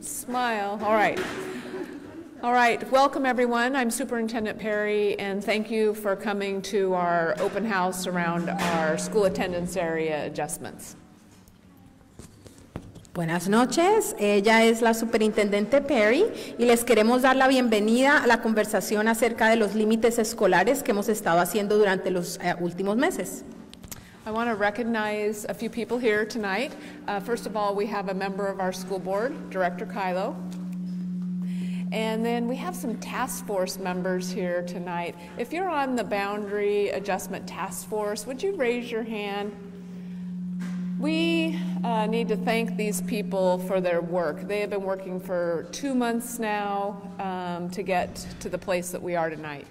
Smile. All right. All right. Welcome, everyone. I'm Superintendent Perry, and thank you for coming to our open house around our school attendance area adjustments. Buenas noches, ella es la superintendente Perry y les queremos dar la bienvenida a la conversación acerca de los límites escolares que hemos estado haciendo durante los eh, últimos meses. I want to recognize a few people here tonight. Uh, first of all, we have a member of our school board, Director Kyllo. And then we have some task force members here tonight. If you're on the Boundary Adjustment Task Force, would you raise your hand? We uh, need to thank these people for their work. They have been working for two months now um, to get to the place that we are tonight.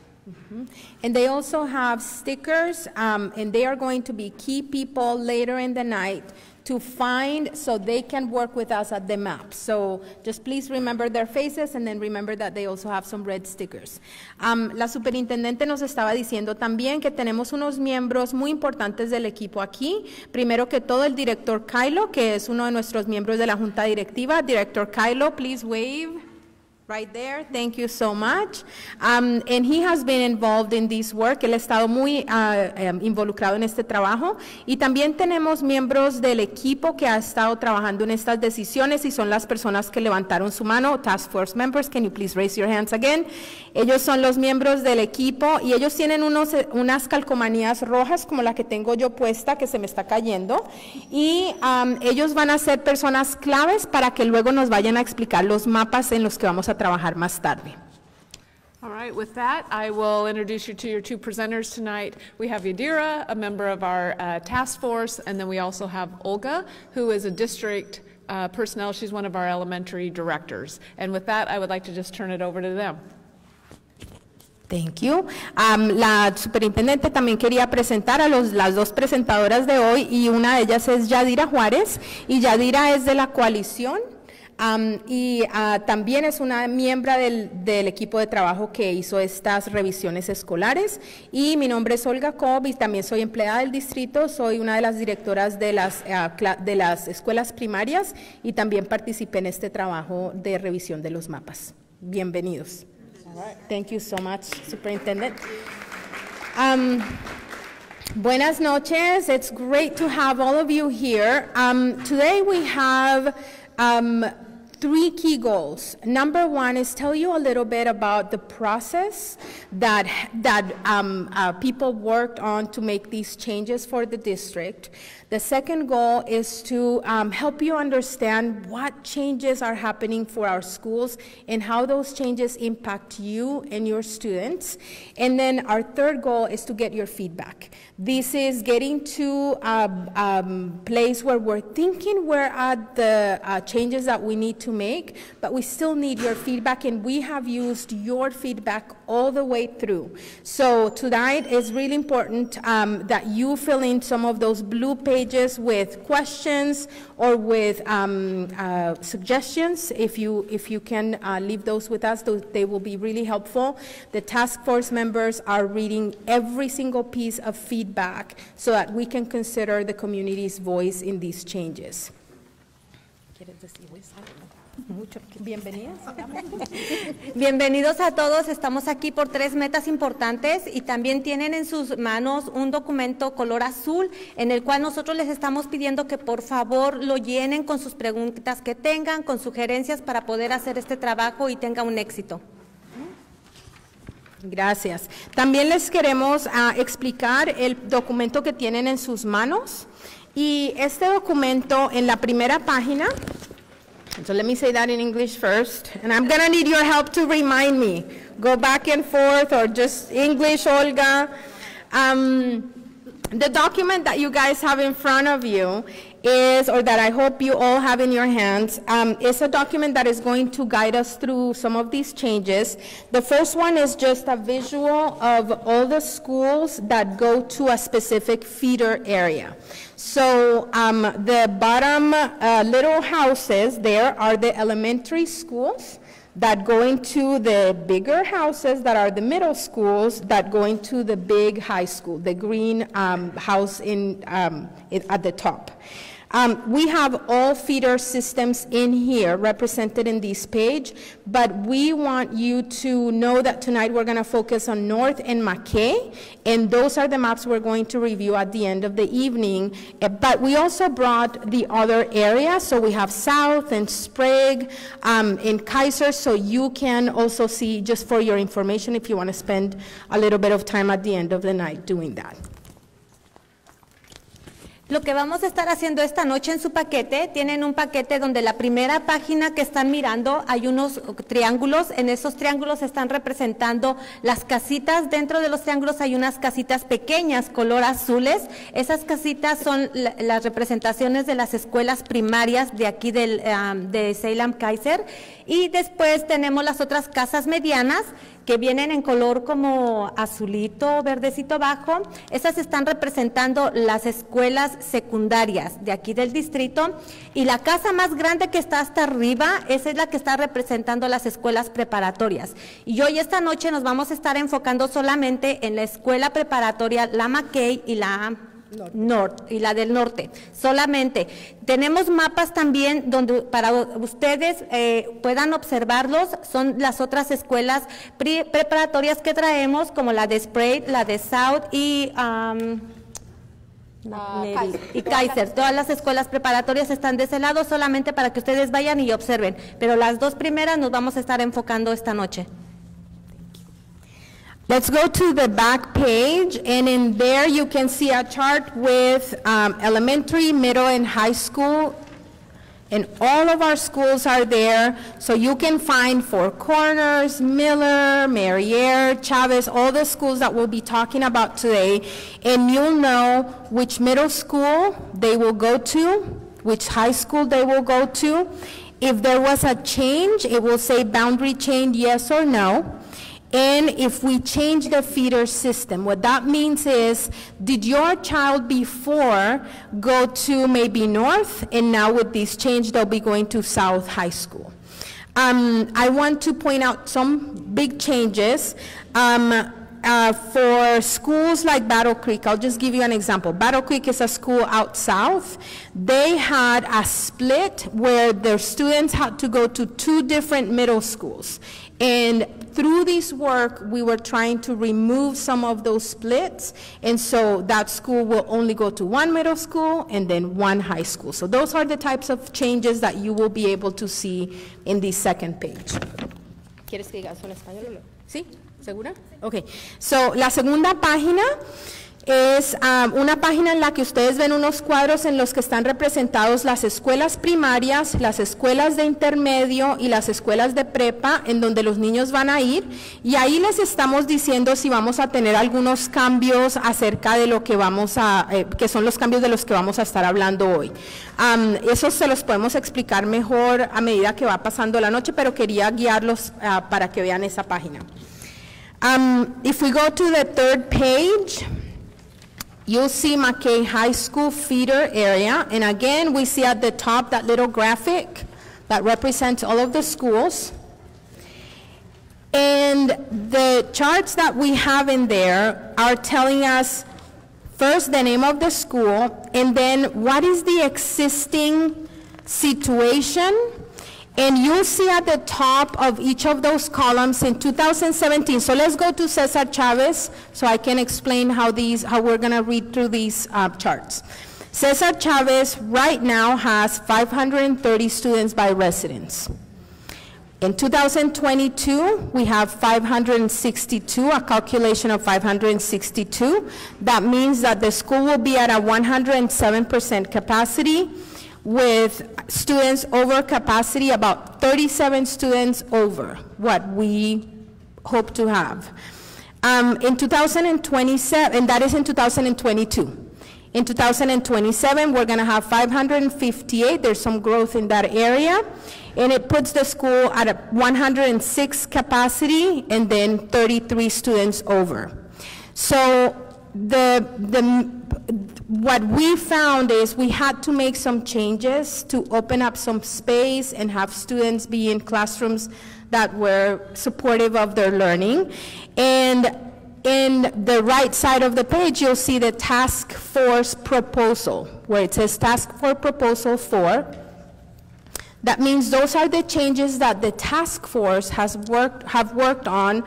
And they also have stickers, um, and they are going to be key people later in the night to find so they can work with us at the map. So just please remember their faces and then remember that they also have some red stickers. Um, la superintendente nos estaba diciendo también que tenemos unos miembros muy importantes del equipo aquí. Primero que todo, el director Kyllo, que es uno de nuestros miembros de la junta directiva. Director Kyllo, please wave. Right there, thank you so much. Um, and he has been involved in this work. Él ha estado muy uh, um, involucrado en este trabajo. Y también tenemos miembros del equipo que ha estado trabajando en estas decisiones y son las personas que levantaron su mano. Task Force members, can you please raise your hands again? Ellos son los miembros del equipo y ellos tienen unos, unas calcomanías rojas como la que tengo yo puesta que se me está cayendo. Y um, ellos van a ser personas claves para que luego nos vayan a explicar los mapas en los que vamos a trabajar más tarde. All right, with that, I will introduce you to your two presenters tonight. We have Yadira, a member of our uh, task force, and then we also have Olga, who is a district uh, personnel. She's one of our elementary directors. And with that, I would like to just turn it over to them. Thank you. Um, la superintendente también quería presentar a los, las dos presentadoras de hoy y una de ellas es Yadira Juárez y Yadira es de la coalición Um, y uh, también es una miembro del, equipo de trabajo que hizo estas revisiones escolares. Y mi nombre es Olga Cobb y también soy empleada del distrito, soy una de las directoras de las, uh, de las escuelas primarias y también participé en este trabajo de revisión de los mapas. Bienvenidos. Thank you so much, Superintendent. Um, buenas noches. It's great to have all of you here. Um, today we have um, three key goals. Number one is tell you a little bit about the process that, that um, uh, people worked on to make these changes for the district. The second goal is to um, help you understand what changes are happening for our schools and how those changes impact you and your students. And then our third goal is to get your feedback. This is getting to a um, place where we're thinking we're at the uh, changes that we need to make, but we still need your feedback, and we have used your feedback all the way through. So tonight is really important um, that you fill in some of those blue pages with questions or with um, uh, suggestions. If you, if you can uh, leave those with us, those, they will be really helpful. The task force members are reading every single piece of feedback so that we can consider the community's voice in these changes. Bienvenidos. Bienvenidos a todos. Estamos aquí por tres metas importantes y también tienen en sus manos un documento color azul en el cual nosotros les estamos pidiendo que por favor lo llenen con sus preguntas que tengan, con sugerencias para poder hacer este trabajo y tenga un éxito. Gracias. También les queremos uh, explicar el documento que tienen en sus manos. Y este documento en la primera página so let me say that in English first. And I'm going to need your help to remind me. Go back and forth or just English, Olga. Um, the document that you guys have in front of you is, or that I hope you all have in your hands, um, is a document that is going to guide us through some of these changes. The first one is just a visual of all the schools that go to a specific feeder area. So um, the bottom uh, little houses there are the elementary schools that go into the bigger houses that are the middle schools that go into the big high school, the green um, house in, um, at the top. Um, we have all feeder systems in here represented in this page, but we want you to know that tonight we're going to focus on North and McKay, and those are the maps we're going to review at the end of the evening. Eh, But we also brought the other areas, so we have South and Sprague um, and Keizer, so you can also see, just for your information, if you want to spend a little bit of time at the end of the night doing that. Lo que vamos a estar haciendo esta noche en su paquete, tienen un paquete donde la primera página que están mirando hay unos triángulos, en esos triángulos están representando las casitas, dentro de los triángulos hay unas casitas pequeñas, color azules, esas casitas son la- las representaciones de las escuelas primarias de aquí del, ah, de Salem Kaiser y después tenemos las otras casas medianas que vienen en color como azulito, verdecito bajo. Esas están representando las escuelas secundarias de aquí del distrito. Y la casa más grande que está hasta arriba, esa es la que está representando las escuelas preparatorias. Y hoy esta noche nos vamos a estar enfocando solamente en la escuela preparatoria, la McKay y la Norte y la del norte, solamente. Tenemos mapas también donde para ustedes eh, puedan observarlos, son las otras escuelas pri- preparatorias que traemos, como la de Spray, la de South y... um, Navy y Kaiser, todas las escuelas preparatorias están de ese lado solamente para que ustedes vayan y observen, pero las dos primeras nos vamos a estar enfocando esta noche. Let's go to the back page, and in there you can see a chart with um, elementary, middle, and high school. And all of our schools are there, so you can find Four Corners, Miller, Marier, Chavez, all the schools that we'll be talking about today. And you'll know which middle school they will go to, which high school they will go to. If there was a change, it will say boundary change, yes or no. And if we change the feeder system, what that means is, did your child before go to maybe North, and now with this change, they'll be going to South High School? Um, I want to point out some big changes. Um, uh, for schools like Battle Creek, I'll just give you an example. Battle Creek is a school out south. They had a split where their students had to go to two different middle schools. And through this work, we were trying to remove some of those splits, and so that school will only go to one middle school and then one high school. So those are the types of changes that you will be able to see in the second page. ¿Quieres que diga eso en español? ¿Sí? ¿Segura? Ok. So, la segunda página es um, una página en la que ustedes ven unos cuadros en los que están representados las escuelas primarias, las escuelas de intermedio y las escuelas de prepa en donde los niños van a ir. Y ahí les estamos diciendo si vamos a tener algunos cambios acerca de lo que vamos a, eh, que son los cambios de los que vamos a estar hablando hoy. Um, eso se los podemos explicar mejor a medida que va pasando la noche, pero quería guiarlos ah, para que vean esa página. Um, if we go to the third page, you'll see McKay High School feeder area. And again, we see at the top that little graphic that represents all of the schools. And the charts that we have in there are telling us first the name of the school, and then what is the existing situation. And you'll see at the top of each of those columns in 2017. So let's go to Cesar Chavez so I can explain how these, how we're going to read through these uh, charts. Cesar Chavez right now has 530 students by residence. In 2022, we have 562, a calculation of 562. That means that the school will be at a 107% capacity with students over capacity, about 37 students over what we hope to have. Um, in 2027, and that is in 2022. In 2027, we're going to have 558. There's some growth in that area. And it puts the school at a 106 capacity and then 33 students over. So the, the, what we found is we had to make some changes to open up some space and have students be in classrooms that were supportive of their learning. And In the right side of the page, you'll see the task force proposal, where it says task force proposal four. That means those are the changes that the task force has worked, have worked on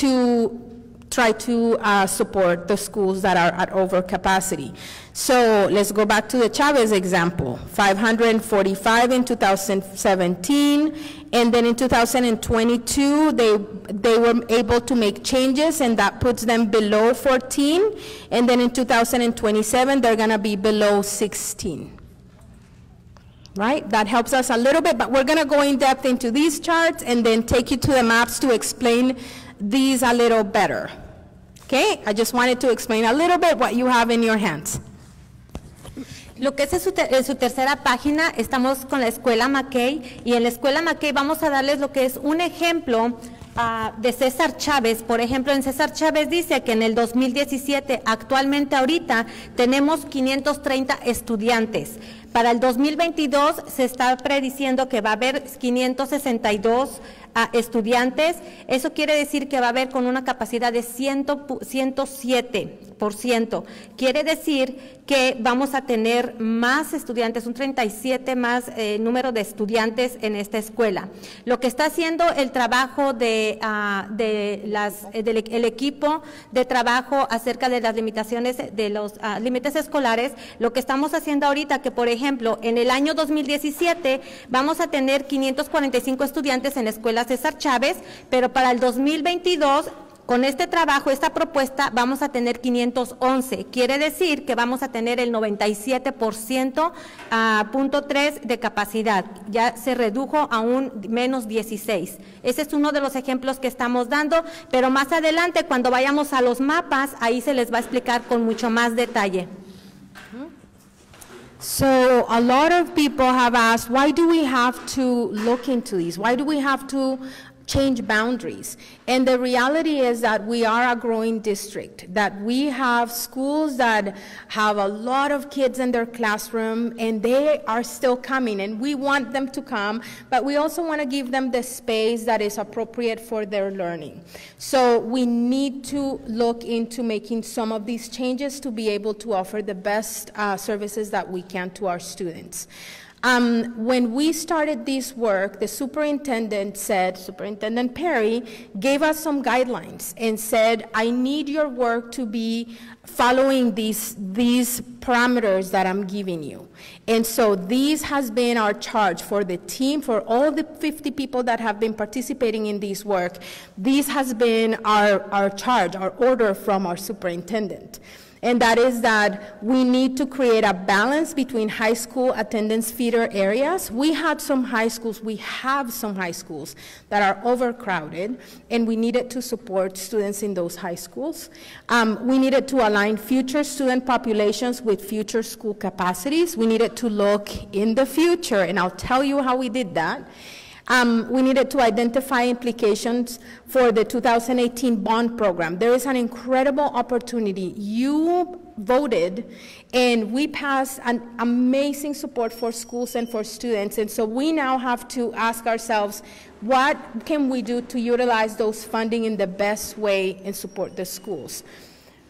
to try to uh, support the schools that are at overcapacity. So let's go back to the Chavez example, 545 in 2017, and then in 2022, they, they were able to make changes, and that puts them below 14, and then in 2027, they're gonna be below 16 right? That helps us a little bit, but we're to go in depth into these charts and then take you to the maps to explain these a little better. Okay? I just wanted to explain a little bit what you have in your hands. Lo que es su, ter- tercera página, estamos con la escuela McKay y en la escuela McKay vamos a darles lo que es un ejemplo ah, de César Chávez. Por ejemplo, en César Chávez dice que en el 2017, actualmente ahorita, tenemos 530 estudiantes. Para el 2022 se está prediciendo que va a haber 562 ah, estudiantes. Eso quiere decir que va a haber con una capacidad de 100 pu- 107%. Quiere decir que vamos a tener más estudiantes, un 37 más eh, número de estudiantes en esta escuela. Lo que está haciendo el trabajo de, ah, las, eh, del e- el equipo de trabajo acerca de las limitaciones de los ah, límites escolares, lo que estamos haciendo ahorita, que por ejemplo, en el año 2017 vamos a tener 545 estudiantes en la César Chávez, pero para el 2022 con este trabajo, esta propuesta, vamos a tener 511. Quiere decir que vamos a tener el 97% a punto 3 de capacidad. Ya se redujo a un menos 16. Ese es uno de los ejemplos que estamos dando, pero más adelante, cuando vayamos a los mapas, ahí se les va a explicar con mucho más detalle. So a lot of people have asked, why do we have to look into these? Why do we have to change boundaries? And the reality is that we are a growing district, that we have schools that have a lot of kids in their classroom and they are still coming and we want them to come, but we also want to give them the space that is appropriate for their learning. So we need to look into making some of these changes to be able to offer the best uh, services that we can to our students. Um, when we started this work, the superintendent said, Superintendent Perry gave us some guidelines and said, I need your work to be following these, these parameters that I'm giving you. And so this has been our charge for the team, for all the 50 people that have been participating in this work. This has been our, our charge, our order from our superintendent and that is that we need to create a balance between high school attendance feeder areas. We had some high schools, we have some high schools that are overcrowded, and we needed to support students in those high schools. Um, we needed to align future student populations with future school capacities. We needed to look in the future, and I'll tell you how we did that. Um, we needed to identify implications for the 2018 bond program. There is an incredible opportunity. You voted, and we passed an amazing support for schools and for students. And so we now have to ask ourselves, what can we do to utilize those funding in the best way and support the schools?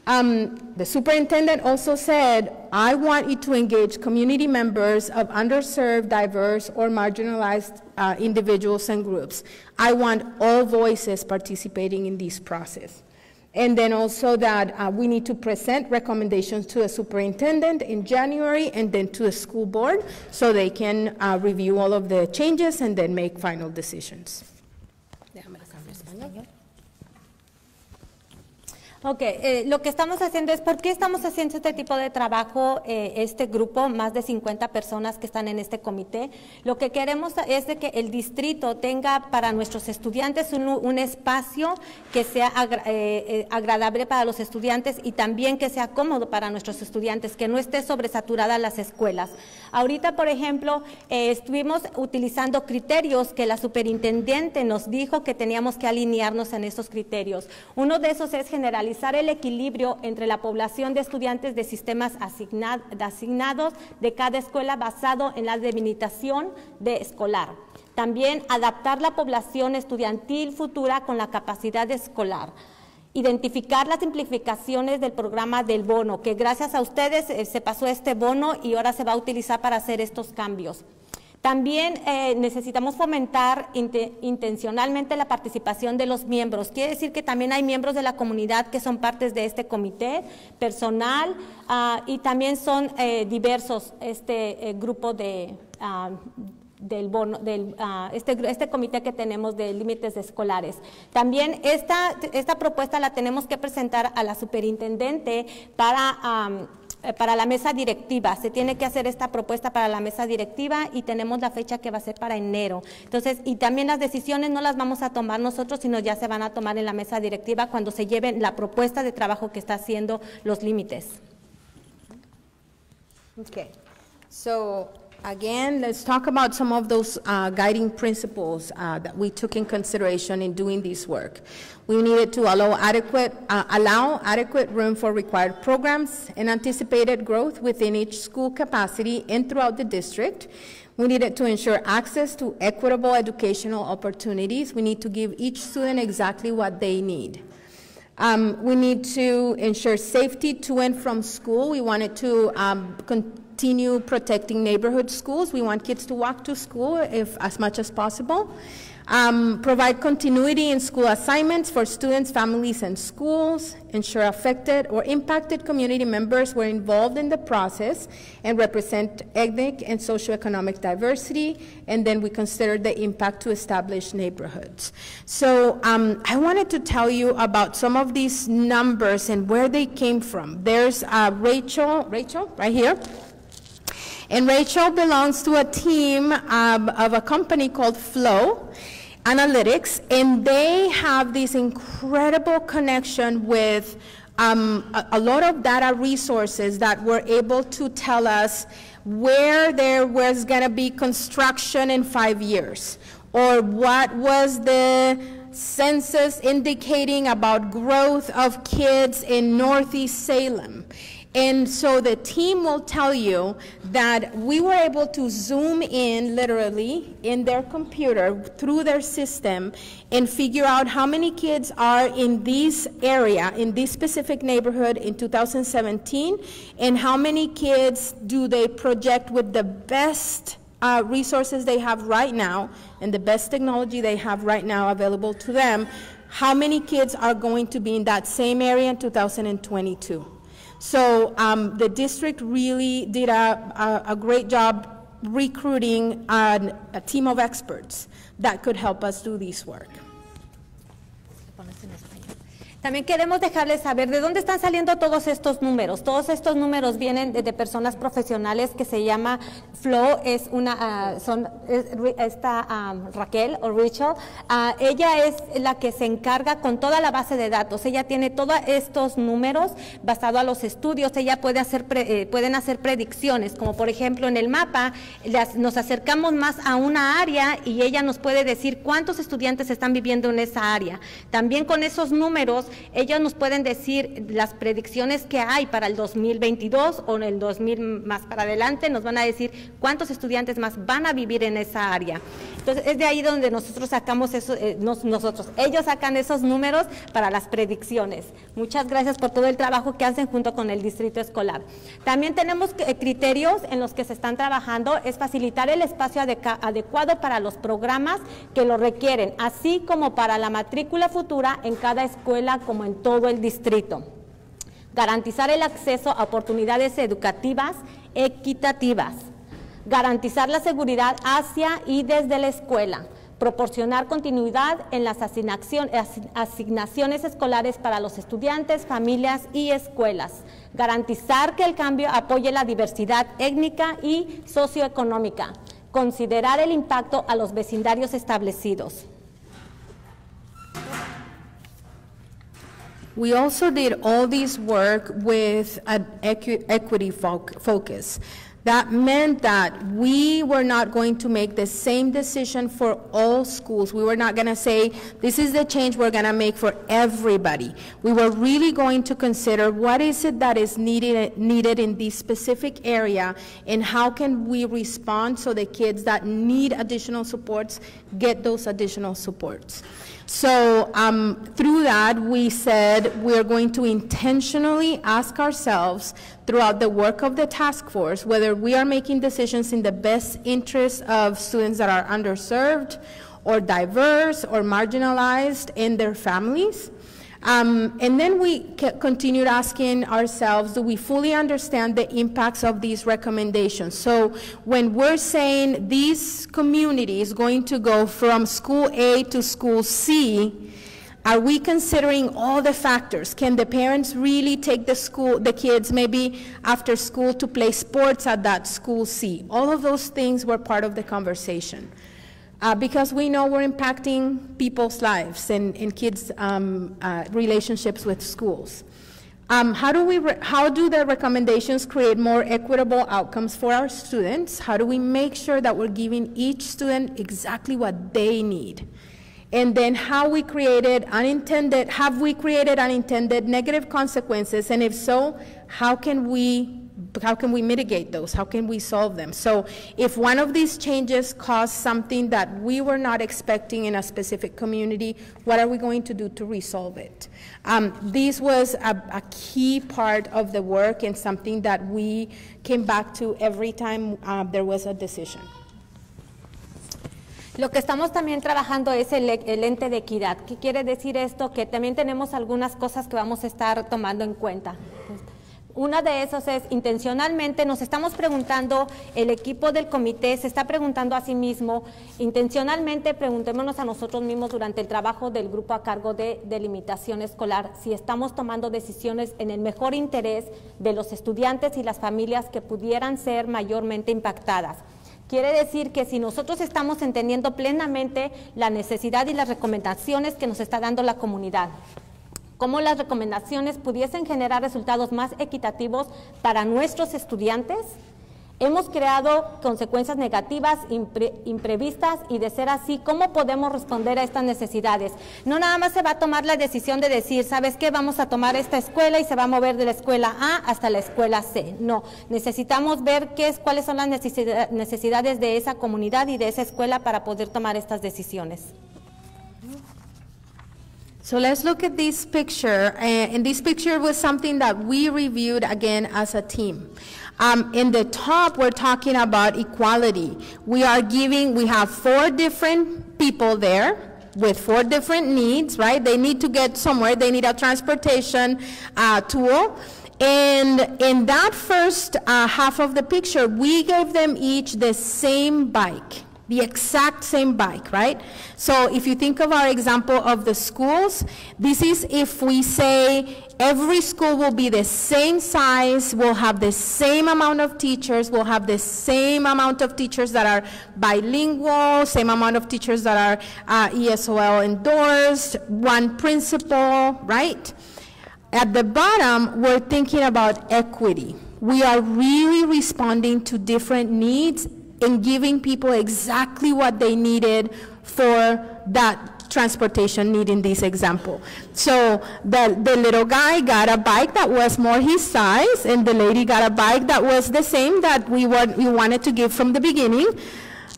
Um, the superintendent also said, I want you to engage community members of underserved, diverse, or marginalized uh, individuals and groups. I want all voices participating in this process. And then also that uh, we need to present recommendations to the superintendent in January and then to the school board so they can uh, review all of the changes and then make final decisions. Ok, eh, lo que estamos haciendo es, ¿por qué estamos haciendo este tipo de trabajo, eh, este grupo, más de 50 personas que están en este comité? Lo que queremos es de que el distrito tenga para nuestros estudiantes un, un espacio que sea agra- eh, eh, agradable para los estudiantes y también que sea cómodo para nuestros estudiantes, que no esté sobresaturada las escuelas. Ahorita, por ejemplo, eh, estuvimos utilizando criterios que la superintendente nos dijo que teníamos que alinearnos en esos criterios. Uno de esos es generalizar el equilibrio entre la población de estudiantes de sistemas asignados de cada escuela basado en la delimitación de escolar. También adaptar la población estudiantil futura con la capacidad escolar. Identificar las simplificaciones del programa del bono, que gracias a ustedes eh, se pasó este bono y ahora se va a utilizar para hacer estos cambios. También eh, necesitamos fomentar inte- intencionalmente la participación de los miembros. Quiere decir que también hay miembros de la comunidad que son partes de este comité, personal, ah, y también son eh, diversos este eh, grupo de, ah, del bono, del, ah, este, este comité que tenemos de límites escolares. También esta, esta propuesta la tenemos que presentar a la superintendente para... para la mesa directiva. Se tiene que hacer esta propuesta para la mesa directiva y tenemos la fecha que va a ser para enero. Entonces, y también las decisiones no las vamos a tomar nosotros, sino ya se van a tomar en la mesa directiva cuando se lleven la propuesta de trabajo que está haciendo los límites. Okay, so again, let's talk about some of those uh, guiding principles uh, that we took in consideration in doing this work. We needed to allow adequate, uh, allow adequate room for required programs and anticipated growth within each school capacity and throughout the district. We needed to ensure access to equitable educational opportunities. We need to give each student exactly what they need. Um, we need to ensure safety to and from school. We wanted to um, continue protecting neighborhood schools. We want kids to walk to school if, as much as possible. Um, provide continuity in school assignments for students, families, and schools. Ensure affected or impacted community members were involved in the process and represent ethnic and socioeconomic diversity. And then we considered the impact to established neighborhoods. So um, I wanted to tell you about some of these numbers and where they came from. There's uh, Rachel, Rachel, right here. And Rachel belongs to a team um, of a company called FLO Analytics, and they have this incredible connection with um, a, a lot of data resources that were able to tell us where there was going to be construction in five years, or what was the census indicating about growth of kids in Northeast Salem. And so the team will tell you that we were able to zoom in literally in their computer through their system and figure out how many kids are in this area, in this specific neighborhood in 2017, and how many kids do they project with the best uh, resources they have right now and the best technology they have right now available to them, how many kids are going to be in that same area in 2022. So um, the district really did a, a, a great job recruiting an- a team of experts that could help us do this work. También queremos dejarles saber de dónde están saliendo todos estos números. Todos estos números vienen de, personas profesionales que se llama Flo, es una, ah, son, es esta ah, Raquel o Rachel. Ah, ella es la que se encarga con toda la base de datos. Ella tiene todos estos números basado a los estudios. Ella puede hacer, pre- eh, pueden hacer predicciones, como por ejemplo en el mapa las- nos acercamos más a una área y ella nos puede decir cuántos estudiantes están viviendo en esa área. También con esos números, ellos nos pueden decir las predicciones que hay para el 2022 o en el 2000 más para adelante, nos van a decir cuántos estudiantes más van a vivir en esa área. Entonces, es de ahí donde nosotros sacamos eso, eh, nos- nosotros, ellos sacan esos números para las predicciones. Muchas gracias por todo el trabajo que hacen junto con el distrito escolar. También tenemos eh, criterios en los que se están trabajando, es facilitar el espacio adecuado para los programas que lo requieren, así como para la matrícula futura en cada escuela como en todo el distrito. Garantizar el acceso a oportunidades educativas equitativas. Garantizar la seguridad hacia y desde la escuela. Proporcionar continuidad en las asignaciones escolares para los estudiantes, familias y escuelas. Garantizar que el cambio apoye la diversidad étnica y socioeconómica. Considerar el impacto a los vecindarios establecidos. We also did all this work with an equi- equity foc- focus. That meant that we were not going to make the same decision for all schools. We were not going to say, this is the change we're going to make for everybody. We were really going to consider what is it that is needed, needed in this specific area and how can we respond so the kids that need additional supports get those additional supports. So um, through that, we said we're going to intentionally ask ourselves throughout the work of the task force whether we are making decisions in the best interest of students that are underserved or diverse or marginalized and their families. Um, and then we continued asking ourselves, do we fully understand the impacts of these recommendations? So when we're saying this community is going to go from school A to school C, are we considering all the factors? Can the parents really take the school, the kids maybe after school to play sports at that school C? All of those things were part of the conversation uh, because we know we're impacting people's lives and, and kids' um, uh, relationships with schools. Um, how, do we how do the recommendations create more equitable outcomes for our students? How do we make sure that we're giving each student exactly what they need? And then how we created unintended, have we created unintended negative consequences? And if so, how can we how can we mitigate those? How can we solve them? So if one of these changes caused something that we were not expecting in a specific community, what are we going to do to resolve it? Um, this was a, a, key part of the work and something that we came back to every time uh, there was a decision. Lo que estamos también trabajando es el, el, ente de equidad. ¿Qué quiere decir esto? Que también tenemos algunas cosas que vamos a estar tomando en cuenta. Una de esas es intencionalmente, nos estamos preguntando, el equipo del comité se está preguntando a sí mismo, intencionalmente preguntémonos a nosotros mismos durante el trabajo del grupo a cargo de delimitación escolar si estamos tomando decisiones en el mejor interés de los estudiantes y las familias que pudieran ser mayormente impactadas. Quiere decir que si nosotros estamos entendiendo plenamente la necesidad y las recomendaciones que nos está dando la comunidad, cómo las recomendaciones pudiesen generar resultados más equitativos para nuestros estudiantes. Hemos creado consecuencias negativas imprevistas y de ser así, ¿cómo podemos responder a estas necesidades? No nada más se va a tomar la decisión de decir, ¿sabes qué? Vamos a tomar esta escuela y se va a mover de la escuela A hasta la escuela C. No, necesitamos ver qué es, cuáles son las necesidades de esa comunidad y de esa escuela para poder tomar estas decisiones. So let's look at this picture. Uh, and this picture was something that we reviewed again as a team. Um, in the top, we're talking about equality. We are giving, we have four different people there with four different needs, right? They need to get somewhere. They need a transportation uh, tool. And in that first uh, half of the picture, we gave them each the same bike the exact same bike, right? So if you think of our example of the schools, this is if we say every school will be the same size, will have the same amount of teachers, will have the same amount of teachers that are bilingual, same amount of teachers that are uh, ESOL endorsed, one principal, right? At the bottom, we're thinking about equity. We are really responding to different needs and giving people exactly what they needed for that transportation need in this example. So the, the little guy got a bike that was more his size, and the lady got a bike that was the same that we, were, we wanted to give from the beginning.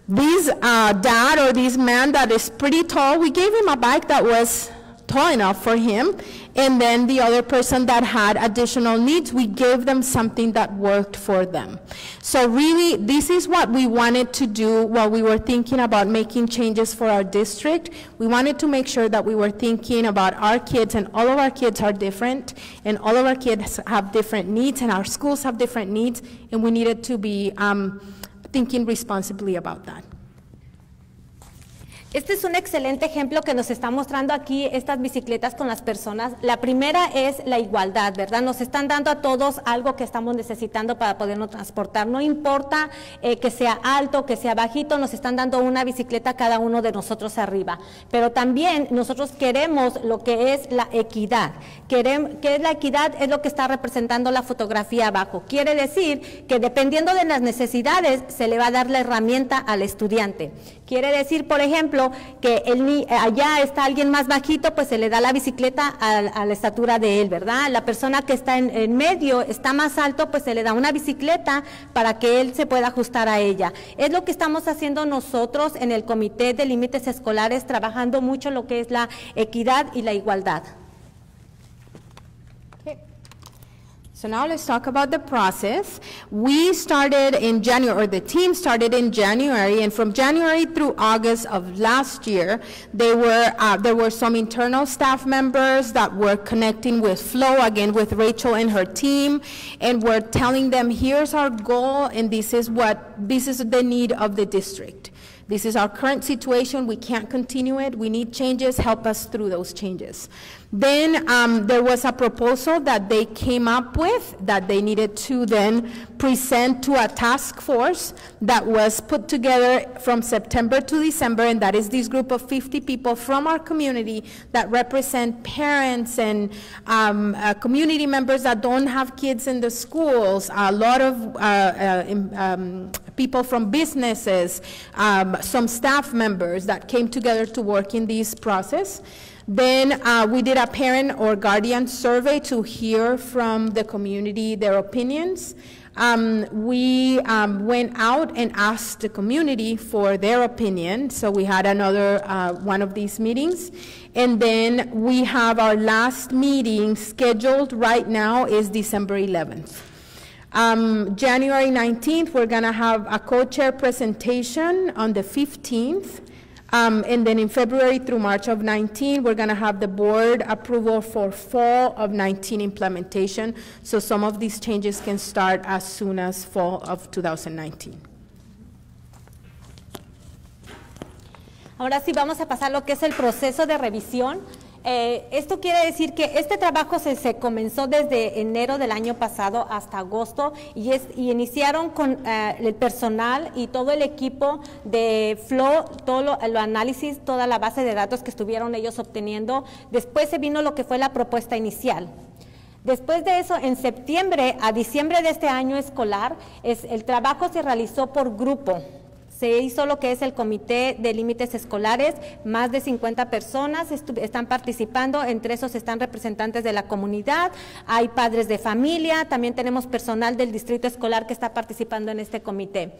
This uh, dad or this man that is pretty tall, we gave him a bike that was tall enough for him. And then the other person that had additional needs, we gave them something that worked for them. So really, this is what we wanted to do while we were thinking about making changes for our district. We wanted to make sure that we were thinking about our kids, and all of our kids are different, and all of our kids have different needs, and our schools have different needs, and we needed to be um, thinking responsibly about that. Este es un excelente ejemplo que nos está mostrando aquí estas bicicletas con las personas. La primera es la igualdad, ¿verdad? Nos están dando a todos algo que estamos necesitando para podernos transportar. No importa eh, que sea alto, que sea bajito, nos están dando una bicicleta cada uno de nosotros arriba. Pero también nosotros queremos lo que es la equidad. Queremos, ¿Qué es la equidad? Es lo que está representando la fotografía abajo. Quiere decir que dependiendo de las necesidades se le va a dar la herramienta al estudiante. Quiere decir, por ejemplo, que el, allá está alguien más bajito, pues se le da la bicicleta a, la estatura de él, ¿verdad? La persona que está en, en, medio está más alto, pues se le da una bicicleta para que él se pueda ajustar a ella. Es lo que estamos haciendo nosotros en el Comité de Límites Escolares, trabajando mucho lo que es la equidad y la igualdad. So now let's talk about the process. We started in January, or the team started in January, and from January through August of last year, they were, uh, there were some internal staff members that were connecting with Flo, again with Rachel and her team, and were telling them, here's our goal, and this is what, this is the need of the district. This is our current situation. We can't continue it. We need changes. Help us through those changes. Then um, there was a proposal that they came up with that they needed to then present to a task force that was put together from September to December, and that is this group of 50 people from our community that represent parents and um, uh, community members that don't have kids in the schools, a lot of uh, uh, um, people from businesses, um, some staff members that came together to work in this process. Then uh, we did a parent or guardian survey to hear from the community their opinions. Um, we um, went out and asked the community for their opinion. So we had another uh, one of these meetings. And then we have our last meeting scheduled right now is December 11th. Um, January 19th, we're going to have a co-chair presentation on the 15th. Um, and then in February through March of 19, we're going to have the board approval for fall of 19 implementation. So some of these changes can start as soon as fall of 2019. Ahora sí vamos a pasar lo que es el proceso de revisión. Eh, esto quiere decir que este trabajo se, comenzó desde enero del año pasado hasta agosto y, iniciaron con eh, el personal y todo el equipo de Flow, todo lo, análisis, toda la base de datos que estuvieron ellos obteniendo. Después se vino lo que fue la propuesta inicial. Después de eso, en septiembre a diciembre de este año escolar, es, el trabajo se realizó por grupo. Se hizo lo que es el Comité de Límites Escolares, más de 50 personas están participando, entre esos están representantes de la comunidad, hay padres de familia, también tenemos personal del distrito escolar que está participando en este comité.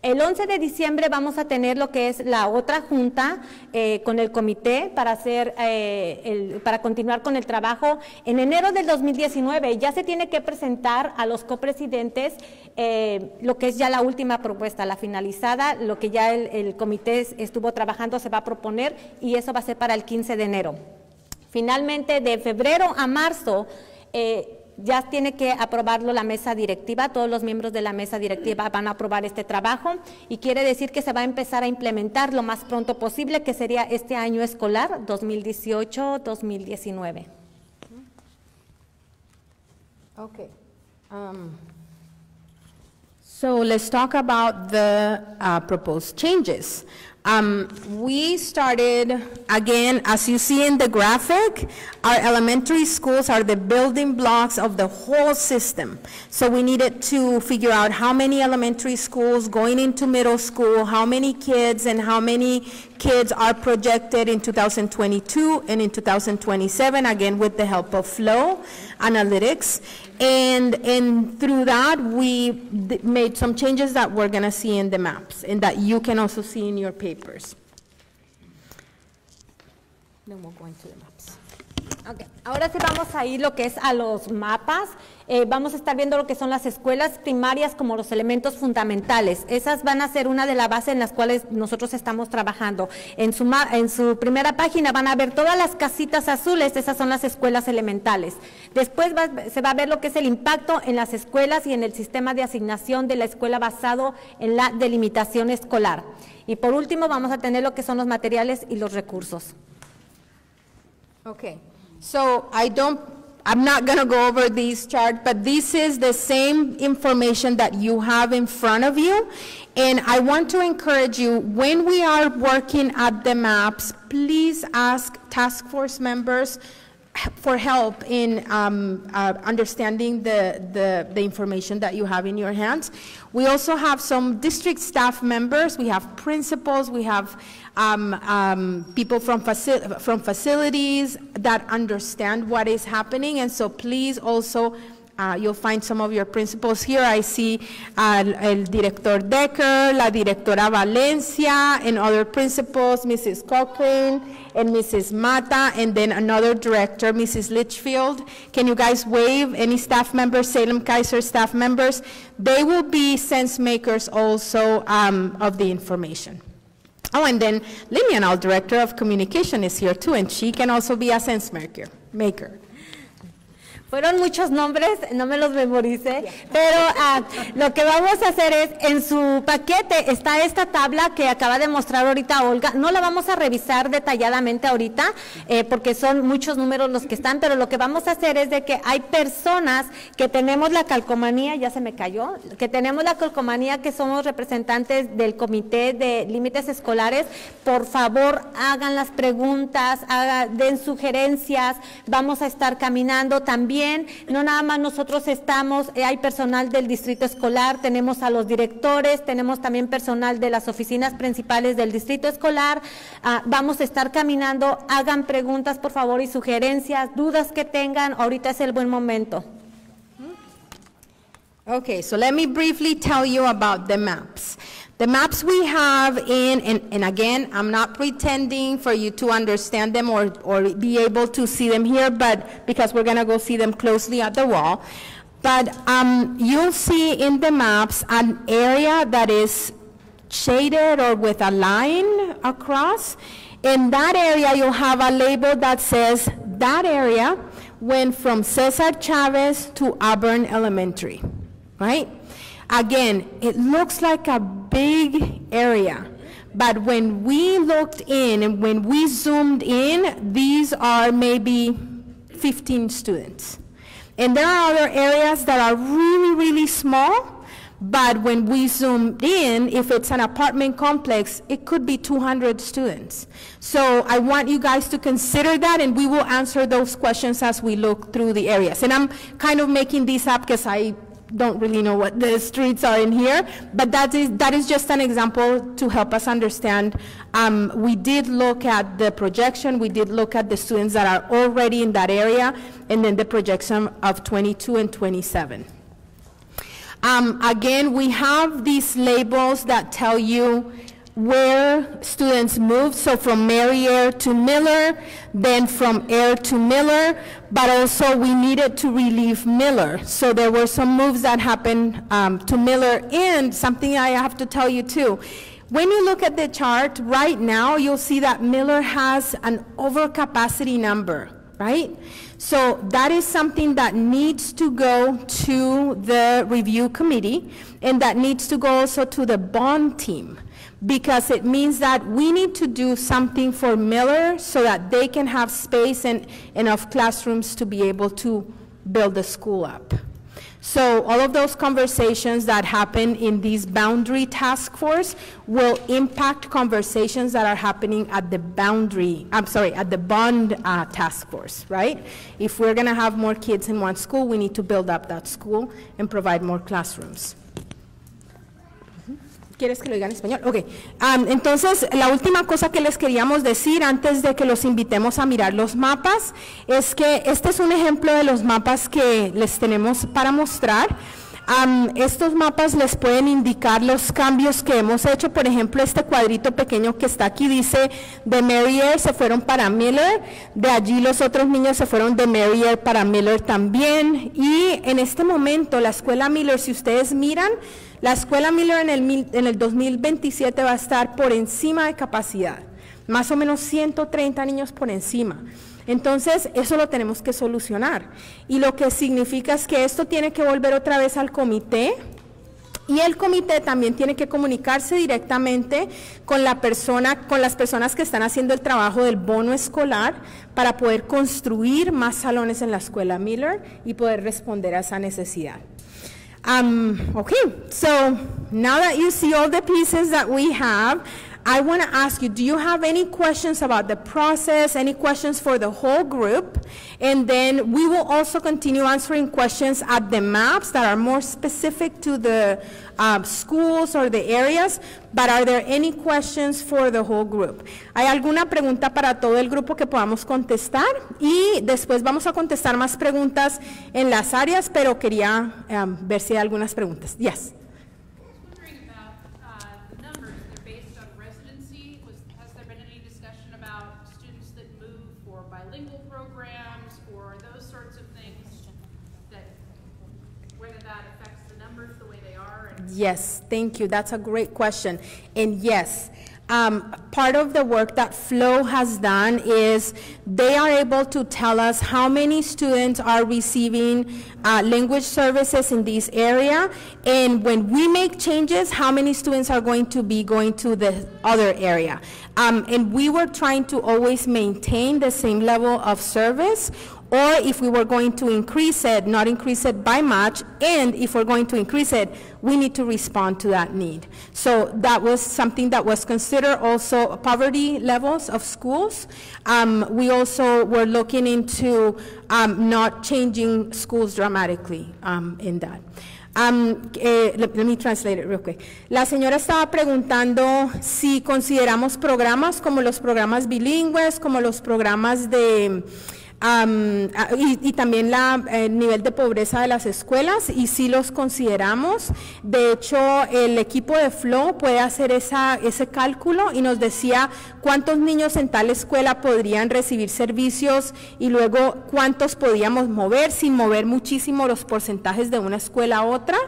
El 11 de diciembre vamos a tener lo que es la otra junta eh, con el comité para hacer, eh, para continuar con el trabajo. En enero del 2019 ya se tiene que presentar a los copresidentes eh, lo que es ya la última propuesta, la finalizada, lo que ya el, comité estuvo trabajando se va a proponer y eso va a ser para el 15 de enero. Finalmente, de febrero a marzo, ya tiene que aprobarlo la mesa directiva, todos los miembros de la mesa directiva van a aprobar este trabajo y quiere decir que se va a empezar a implementar lo más pronto posible, que sería este año escolar 2018-2019. Okay. Um, so let's talk about the uh, proposed changes. Um, we started, again, as you see in the graphic, our elementary schools are the building blocks of the whole system. So we needed to figure out how many elementary schools going into middle school, how many kids and how many kids are projected in 2022 and in 2027, again with the help of FLO Analytics. And, and through that, we made some changes that we're going to see in the maps and that you can also see in your papers. Then we'll go into the. Ahora sí vamos a ir lo que es a los mapas. Eh, vamos a estar viendo lo que son las escuelas primarias como los elementos fundamentales. Esas van a ser una de las bases en las cuales nosotros estamos trabajando. En su, en su primera página van a ver todas las casitas azules, esas son las escuelas elementales. Después se va a ver lo que es el impacto en las escuelas y en el sistema de asignación de la escuela basado en la delimitación escolar. Y por último vamos a tener lo que son los materiales y los recursos. Okay, so I don't, I'm not gonna go over these charts, but this is the same information that you have in front of you. And I want to encourage you, when we are working at the maps, please ask task force members for help in um, uh, understanding the, the, the information that you have in your hands. We also have some district staff members, we have principals, we have um, um, people from, faci- from facilities that understand what is happening, and so please also uh, you'll find some of your principals here. I see uh, el director Decker, la directora Valencia, and other principals, Mrs. Cochrane and Mrs. Mata, and then another director, Mrs. Litchfield. Can you guys wave any staff members, Salem Keizer staff members? They will be sense makers also um, of the information. Oh, and then Lillian, our director of communication, is here too, and she can also be a sense maker. maker. Fueron muchos nombres, no me los memoricé, pero ah, lo que vamos a hacer es, en su paquete está esta tabla que acaba de mostrar ahorita Olga, no la vamos a revisar detalladamente ahorita, eh, porque son muchos números los que están, pero lo que vamos a hacer es de que hay personas que tenemos la calcomanía, ya se me cayó, que tenemos la calcomanía que somos representantes del Comité de Límites Escolares, por favor hagan las preguntas, hagan, den sugerencias, vamos a estar caminando. También no nada más nosotros estamos, eh, hay personal del distrito escolar, tenemos a los directores, tenemos también personal de las oficinas principales del distrito escolar. Ah, vamos a estar caminando, hagan preguntas por favor y sugerencias, dudas que tengan, ahorita es el buen momento. Okay, so let me briefly tell you about the maps. The maps we have in, and, and again, I'm not pretending for you to understand them or, or be able to see them here, but because we're gonna go see them closely at the wall. But um, you'll see in the maps an area that is shaded or with a line across. In that area, you'll have a label that says that area went from Cesar Chavez to Auburn Elementary, right? Again, it looks like a big area, but when we looked in and when we zoomed in, these are maybe 15 students. And there are other areas that are really, really small, but when we zoomed in, if it's an apartment complex, it could be 200 students. So I want you guys to consider that, and we will answer those questions as we look through the areas. And I'm kind of making these up because I don't really know what the streets are in here, but that is, that is just an example to help us understand. Um, we did look at the projection, we did look at the students that are already in that area, and then the projection of 22 and 27. Um, again, we have these labels that tell you where students moved, so from Mary Air to Miller, then from Air to Miller, but also we needed to relieve Miller. So there were some moves that happened um, to Miller, and something I have to tell you too. When you look at the chart right now, you'll see that Miller has an overcapacity number, right? So that is something that needs to go to the review committee, and that needs to go also to the bond team because it means that we need to do something for Miller so that they can have space and enough classrooms to be able to build the school up. So all of those conversations that happen in these boundary task force will impact conversations that are happening at the boundary, I'm sorry, at the bond uh, task force, right? If we're gonna have more kids in one school, we need to build up that school and provide more classrooms. ¿Quieres que lo diga en español? Ok. Um, entonces, la última cosa que les queríamos decir antes de que los invitemos a mirar los mapas es que este es un ejemplo de los mapas que les tenemos para mostrar. Um, estos mapas les pueden indicar los cambios que hemos hecho. Por ejemplo, este cuadrito pequeño que está aquí dice de Merrier se fueron para Miller. De allí los otros niños se fueron de Merrier para Miller también. Y en este momento la escuela Miller, si ustedes miran, la escuela Miller en el, en el 2027 va a estar por encima de capacidad, más o menos 130 niños por encima. Entonces, eso lo tenemos que solucionar. Y lo que significa es que esto tiene que volver otra vez al comité Y el comité también tiene que comunicarse directamente con la persona, con las personas que están haciendo el trabajo del bono escolar para poder construir más salones en la escuela Miller y poder responder a esa necesidad. Um, okay, so now that you see all the pieces that we have, I want to ask you, do you have any questions about the process, any questions for the whole group? And then we will also continue answering questions at the maps that are more specific to the uh, schools or the areas, but are there any questions for the whole group? ¿Hay alguna pregunta para todo el grupo que podamos contestar? Y después vamos a contestar más preguntas en las áreas, pero quería um, ver si hay algunas preguntas. Yes. wondering about uh, the numbers. They're based on residency. Was, has there been any discussion about students that move for bilingual programs or those sorts of things? That, whether that affects the numbers the way they are and Yes, thank you. That's a great question. And yes, um, part of the work that FLO has done is they are able to tell us how many students are receiving uh, language services in this area, and when we make changes, how many students are going to be going to the other area. Um, and we were trying to always maintain the same level of service or if we were going to increase it, not increase it by much, and if we're going to increase it, we need to respond to that need. So that was something that was considered also poverty levels of schools. Um, we also were looking into um, not changing schools dramatically um, in that. Um, eh, let, me translate it real quick. La señora estaba preguntando si consideramos programas como los programas bilingües, como los programas de Ah, y, y también la, el nivel de pobreza de las escuelas, y sí los consideramos. De hecho, el equipo de Flow puede hacer ese cálculo y nos decía cuántos niños en tal escuela podrían recibir servicios y luego cuántos podíamos mover sin mover muchísimo los porcentajes de una escuela a otra.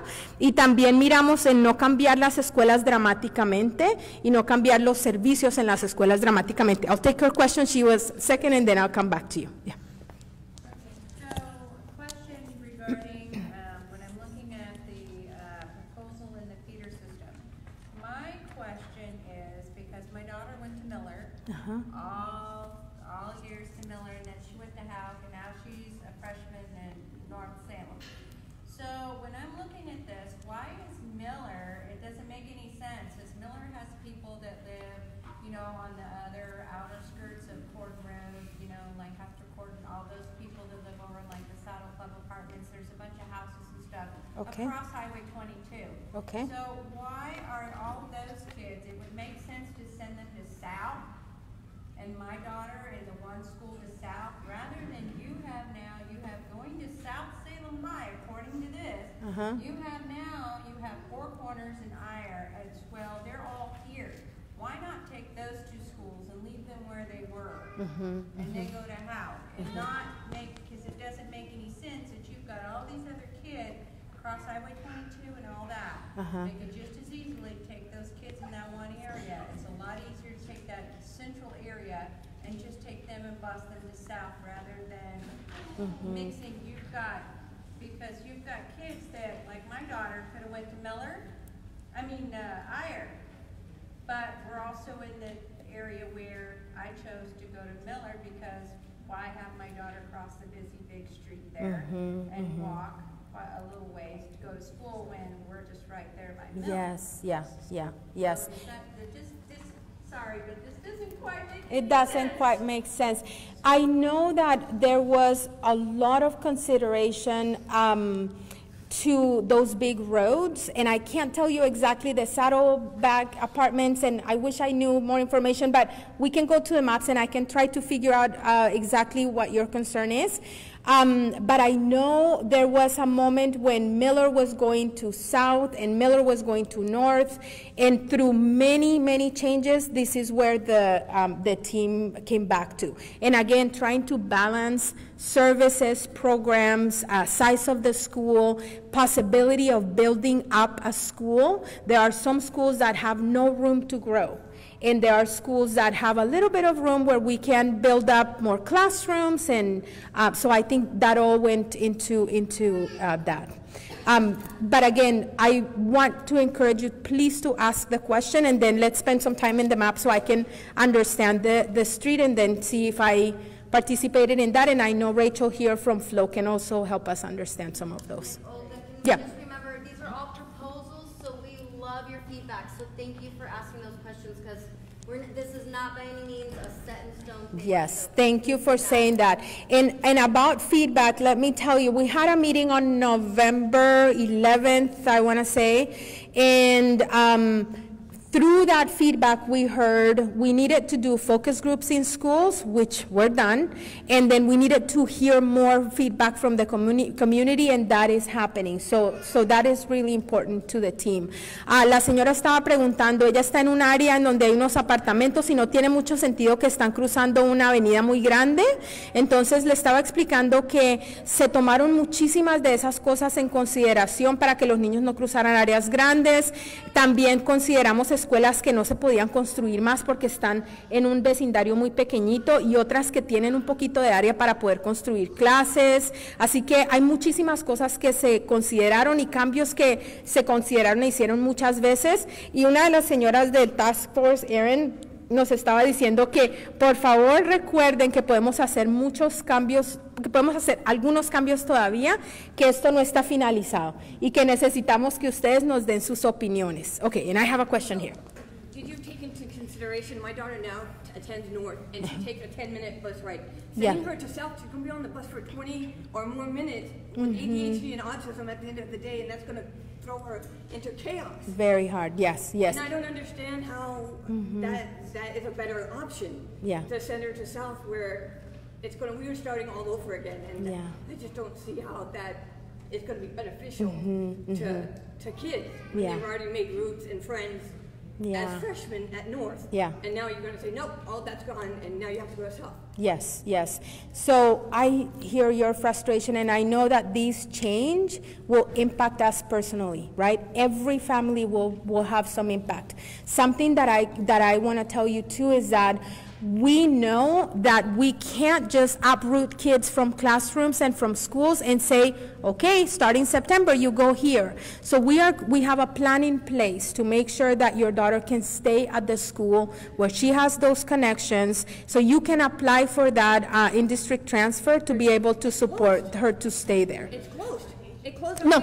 Y también miramos en no cambiar las escuelas dramáticamente y no cambiar los servicios en las escuelas dramáticamente. I'll take her question. She was second and then I'll come back to you. Yeah. Okay. across Highway twenty-two. Okay. So why are all those kids, it would make sense to send them to South and my daughter in the one school to South, rather than you have now, you have going to South Salem High, according to this. Uh-huh. You have now, you have Four Corners and Iyer as well, they're all here. Why not take those two schools and leave them where they were? Mm-hmm, and then mm-hmm. go to Howe, and mm-hmm. not make, because it doesn't make any sense that you've got all these other kids across Highway twenty-two and all that. Uh-huh. They could just as easily take those kids in that one area, it's a lot easier to take that central area and just take them and bus them to South rather than mixing, you've got, because you've got kids that, like my daughter could have went to Miller, I mean, uh, Iyer. But we're also in the area where I chose to go to Miller because why have my daughter cross the busy big street there and walk quite a little ways to go to school when we're just right there by Miller? Yes, yeah, yeah, yes. So is that- that just, sorry, but this doesn't quite make It doesn't sense. quite make sense. I know that there was a lot of consideration um, to those big roads, and I can't tell you exactly the Saddleback apartments, and I wish I knew more information, but we can go to the maps and I can try to figure out uh, exactly what your concern is. Um, but I know there was a moment when Miller was going to south and Miller was going to north, and through many, many changes, this is where the, um, the team came back to. And again, trying to balance services, programs, uh, size of the school, possibility of building up a school. There are some schools that have no room to grow. And there are schools that have a little bit of room where we can build up more classrooms, and uh, so I think that all went into, into uh, that. Um, But again, I want to encourage you, please to ask the question, and then let's spend some time in the map so I can understand the, the street and then see if I participated in that. And I know Rachel here from FLO can also help us understand some of those. Yeah. we just remember, these are all proposals, so we love your feedback. So thank you for asking those questions, because we're, this is not by any means a set in stone thing. Yes, thank you for saying that. And, and about feedback, let me tell you, we had a meeting on November 11th, I want to say, and um, through that feedback, we heard we needed to do focus groups in schools, which were done, and then we needed to hear more feedback from the communi- community, and that is happening. So, so that is really important to the team. Ah, la señora estaba preguntando, ella está en un área en donde hay unos apartamentos y no tiene mucho sentido que están cruzando una avenida muy grande. Entonces le estaba explicando que se tomaron muchísimas de esas cosas en consideración para que los niños no cruzaran áreas grandes. También consideramos escuelas que no se podían construir más porque están en un vecindario muy pequeñito y otras que tienen un poquito de área para poder construir clases. Así que hay muchísimas cosas que se consideraron y cambios que se consideraron e hicieron muchas veces. Y una de las señoras del Task Force, Erin, nos estaba diciendo que por favor recuerden que podemos hacer muchos cambios, que podemos hacer algunos cambios todavía, que esto no está finalizado y que necesitamos que ustedes nos den sus opiniones. Okay, and I have a question here. Consideration, my daughter now t- attends North, and she takes a ten-minute bus ride. Yeah. Sending her to South, she's gonna be on the bus for twenty or more minutes with mm-hmm. ADHD and autism at the end of the day, and that's gonna throw her into chaos. Very hard. Yes, yes. And I don't understand how mm-hmm. that, that is a better option. Yeah. To send her to South where it's gonna, we are starting all over again, and Yeah. I just don't see how that is gonna be beneficial mm-hmm. to, to kids. when Mm-hmm, Yeah. They've already made roots and friends Yeah. as freshmen at North. Yeah. And now you're gonna say, nope, all that's gone, and now you have to go to South. Yes, yes. So I hear your frustration, and I know that these change will impact us personally, right? Every family will, will have some impact. Something that I, that I want to tell you too is that we know that we can't just uproot kids from classrooms and from schools and say, okay, starting September, you go here. So we are, we have a plan in place to make sure that your daughter can stay at the school where she has those connections. So you can apply for that uh, in-district transfer to be able to support her to stay there. It's closed. It closed No.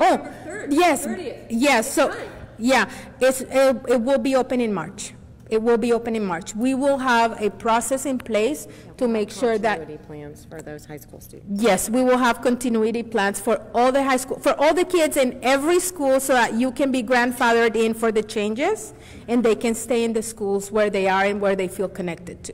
Oh, yes, yes, so, yeah, it's, it, it will be open in March. It will be open in March. We will have a process in place to make sure that, Continuity plans for those high school students. yes, we will have continuity plans for all the high school, for all the kids in every school so that you can be grandfathered in for the changes and they can stay in the schools where they are and where they feel connected to.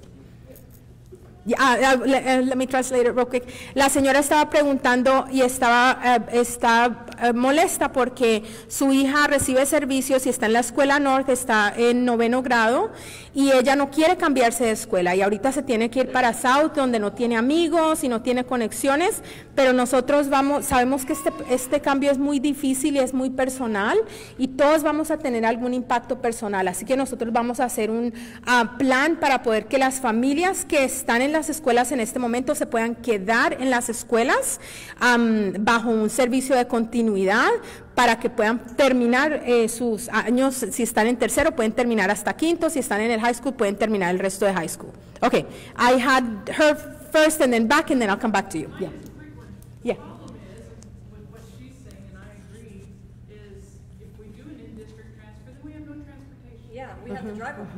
Yeah, ah, ah, eh. La señora estaba preguntando y estaba eh, está eh, molesta porque su hija recibe servicios y está en la escuela norte, está en noveno grado y ella no quiere cambiarse de escuela y ahorita se tiene que ir para South donde no tiene amigos y no tiene conexiones, pero nosotros vamos, sabemos que este, este cambio es muy difícil y es muy personal y todos vamos a tener algún impacto personal, así que nosotros vamos a hacer un ah, plan para poder que las familias que están en las escuelas en este momento se puedan quedar en las escuelas am, bajo un servicio de continuidad para que puedan terminar eh, sus años, si están en tercero pueden terminar hasta quinto, si están en el high school pueden terminar el resto de high school. Okay, I had her first and then back and then I'll come back to you. Yeah. Yeah. problem is, with what she's saying, and I agree, is if we do an in-district transfer, then we have no transportation. Yeah, we have to drive them.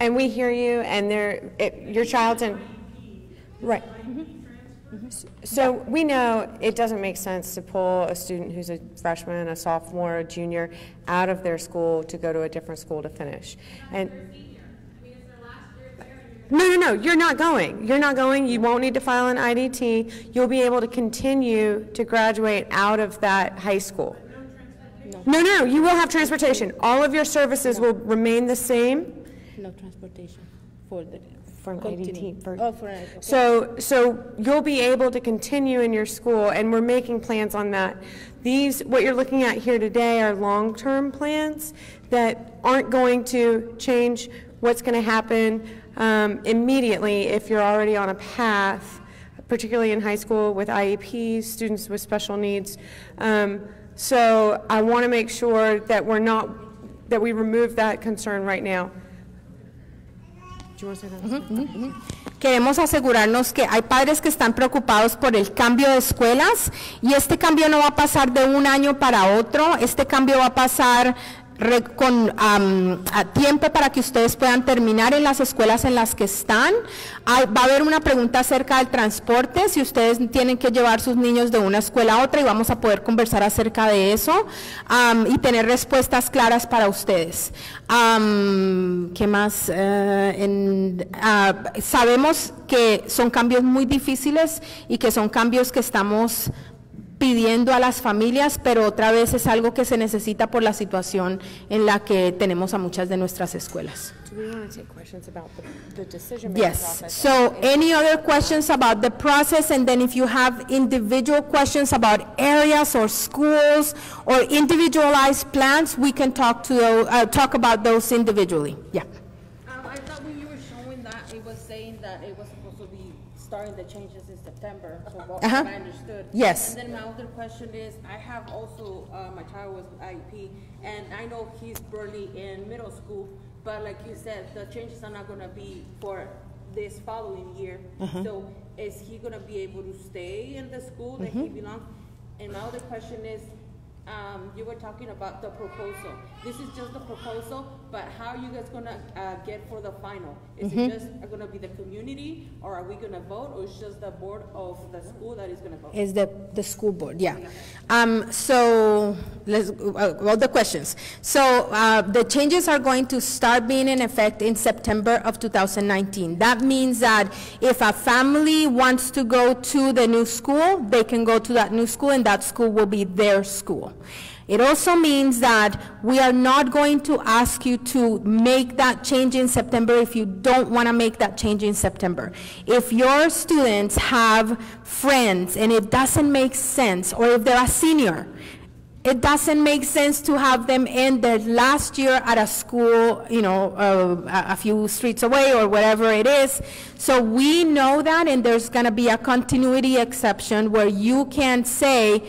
And we hear you, and there, it- your child's in, right. Mm-hmm. So we know it doesn't make sense to pull a student who's a freshman, a sophomore, a junior out of their school to go to a different school to finish. And no, no, no, you're not going. You're not going. You won't need to file an IDT. You'll be able to continue to graduate out of that high school. No, no, you will have transportation. All of your services will remain the same. No transportation for the. For an IDT. for- Oh, for an IDT. So, so you'll be able to continue in your school, and we're making plans on that. These, what you're looking at here today are long-term plans that aren't going to change what's going to happen um, immediately if you're already on a path, particularly in high school with IEPs, students with special needs. Um, So I want to make sure that we're not, that we remove that concern right now. Queremos asegurarnos que hay padres que están preocupados por el cambio de escuelas y este cambio no va a pasar de un año para otro, este cambio va a pasar con tiempo para que ustedes puedan terminar en las escuelas en las que están. Va a haber una pregunta acerca del transporte, si ustedes tienen que llevar sus niños de una escuela a otra y vamos a poder conversar acerca de eso y tener respuestas claras para ustedes. ¿Qué más? Eh, ah, sabemos que son cambios muy difíciles y que son cambios que estamos pidiendo a las familias, pero otra vez es algo que se necesita por la situación en la que tenemos a muchas de nuestras escuelas. Do we want to take questions about the- the Yes, process? so any other questions about the process, and then if you have individual questions about areas or schools or individualized plans, we can talk to, tho- uh, talk about those individually, yeah. Um, I thought when you were showing that, it was saying that it was supposed to be starting the changes in September, so what Uh-huh. what I understood. Yes. And then my other question is, I have also, uh, my child was IEP, and I know he's barely in middle school, but like you said, the changes are not gonna be for this following year. Uh-huh. So is he gonna be able to stay in the school that he Mhm. belongs? And my other question is, um, you were talking about the proposal. This is just the proposal, but how are you guys gonna, uh, get for the final? Is Mhm. it just uh, gonna be the community, or are we gonna vote, or is just the board of the school that is gonna vote? Is the, the school board, yeah. Um, so, let's, uh, well, the questions. So, uh, the changes are going to start being in effect in September of 2019. That means that if a family wants to go to the new school, they can go to that new school, and that school will be their school. It also means that we are not going to ask you to make that change in September if you don't want to make that change in September. If your students have friends and it doesn't make sense, or if they're a senior, it doesn't make sense to have them end their last year at a school, you know, uh, a a few streets away or whatever it is. So we know that, and there's going to be a continuity exception where you can say,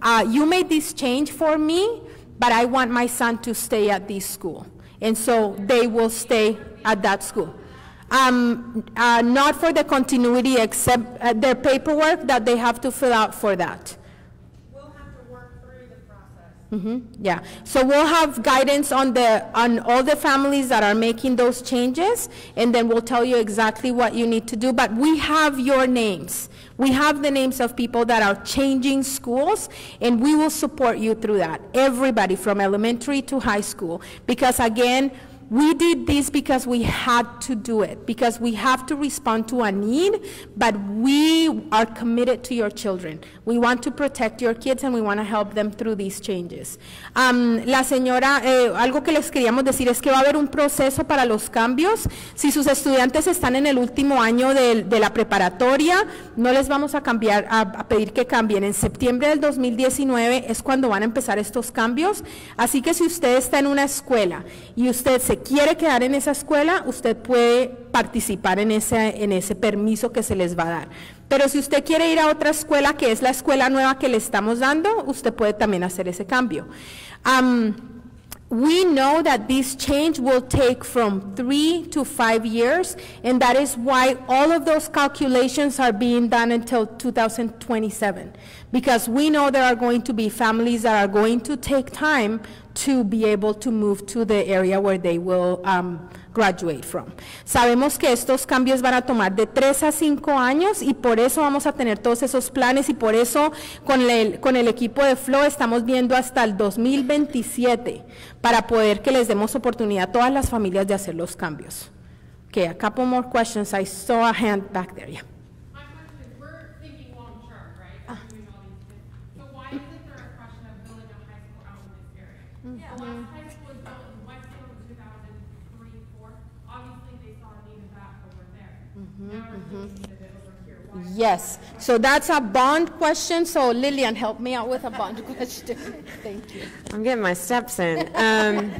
uh, you made this change for me, but I want my son to stay at this school. And so they will stay at that school. Um, uh, not for the continuity, except uh, their paperwork that they have to fill out for that. We'll have to work through the process. Mm Mhm, Yeah, so we'll have guidance on the, on all the families that are making those changes, and then we'll tell you exactly what you need to do, but we have your names. We have the names of people that are changing schools, and we will support you through that, everybody from elementary to high school. Because again, we did this because we had to do it, because we have to respond to a need, but we are committed to your children. We want to protect your kids and we want to help them through these changes. Um, la señora, eh, algo que les queríamos decir es que va a haber un proceso para los cambios. Si sus estudiantes están en el último año de, de la preparatoria, no les vamos a cambiar, a, a pedir que cambien. En septiembre del 2019 es cuando van a empezar estos cambios. Así que si usted está en una escuela y usted se quiere quedar en esa escuela, usted puede participar en ese, en ese permiso que se les va a dar. Pero si usted quiere ir a otra escuela, que es la escuela nueva que le estamos dando, usted puede también hacer ese cambio. We know that this change will take from three to five years, and that is why all of those calculations are being done until 2027. Because we know there are going to be families that are going to take time to be able to move to the area where they will um, graduate from. Sabemos que estos cambios van a tomar de tres a cinco años y por eso vamos a tener todos esos planes y por eso con el, con el equipo de Flow estamos viendo hasta el 2027 para poder que les demos oportunidad a todas las familias de hacer los cambios. Okay, a couple more questions. I saw a hand back there. Yeah. Yes, so that's a bond question, so Lillian, help me out with a bond question. Thank you. I'm getting my steps in. Um,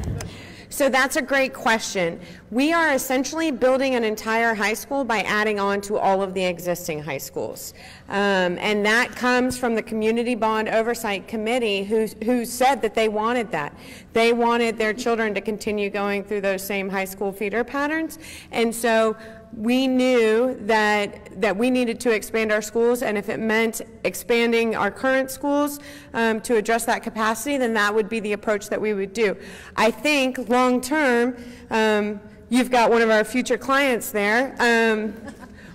so that's a great question. We are essentially building an entire high school by adding on to all of the existing high schools. Um, and that comes from the Community Bond Oversight Committee who, who said that they wanted that. They wanted their children to continue going through those same high school feeder patterns. And so we knew that, that we needed to expand our schools, and if it meant expanding our current schools um, to address that capacity, then that would be the approach that we would do. I think long term, um, you've got one of our future clients there. Um,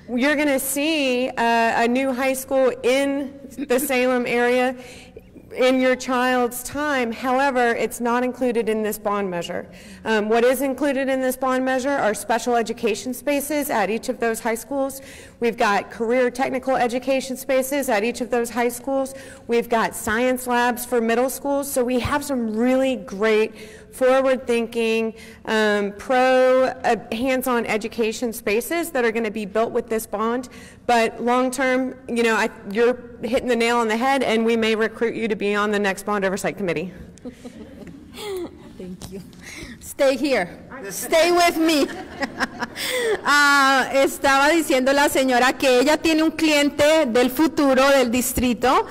you're going to see uh, a new high school in the Salem area in your child's time. However, it's not included in this bond measure. Um, what is included in this bond measure are special education spaces at each of those high schools. We've got career technical education spaces at each of those high schools. We've got science labs for middle schools. So we have some really great forward-thinking, um, pro uh, hands-on education spaces that are going to be built with this bond. But long-term, you know, I, you're hitting the nail on the head, and we may recruit you to be on the next bond oversight committee. Thank you. Stay here. Stay with me. Ah, estaba diciendo la señora que ella tiene un cliente del futuro del distrito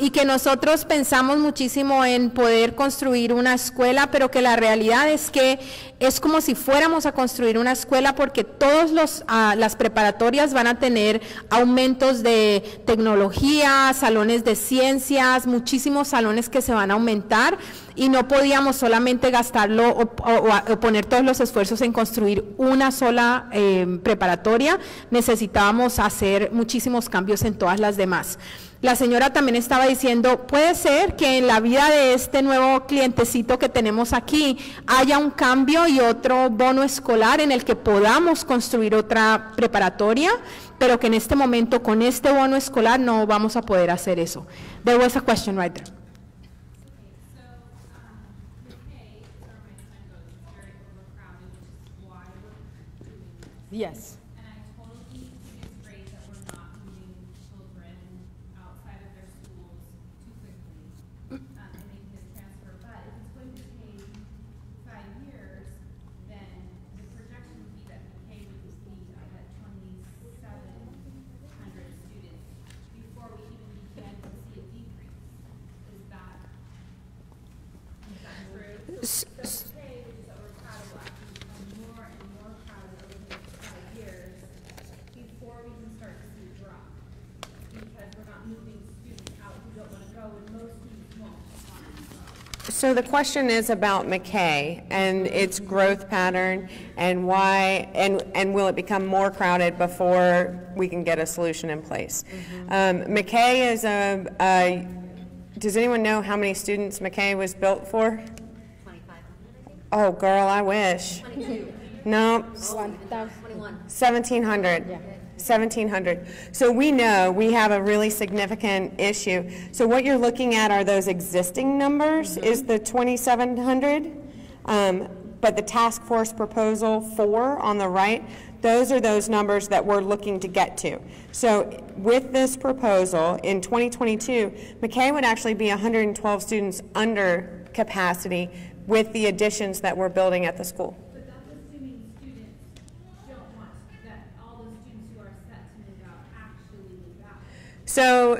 y que nosotros pensamos muchísimo en poder construir una escuela, pero que la realidad es que es como si fuéramos a construir una escuela porque todas las preparatorias van a tener aumentos de tecnología, salones de ciencias, muchísimos salones que se van a aumentar y no podíamos solamente gastarlo o poner todos los esfuerzos en construir una sola eh, preparatoria, necesitábamos hacer muchísimos cambios en todas las demás. La señora también estaba diciendo, puede ser que en la vida de este nuevo clientecito que tenemos aquí haya un cambio y otro bono escolar en el que podamos construir otra preparatoria, pero que en este momento con este bono escolar no vamos a poder hacer eso. There was a question right there. So, So the question is about McKay and its growth pattern and why, and, and will it become more crowded before we can get a solution in place? Um, McKay is a, a, does anyone know how many students McKay was built for? Oh, girl, I wish. No, Twenty-one. 1,700. 1,700. So we know we have a really significant issue. So what you're looking at are those existing numbers, is the 2,700. Um, But the task force proposal four on the right, those are those numbers that we're looking to get to. So with this proposal, in 2022, McKay would actually be 112 students under capacity with the additions that we're building at the school. But that's assuming students don't want, that all the students who are set to move out actually move out. So So, and I would imagine that most students would want to leave school.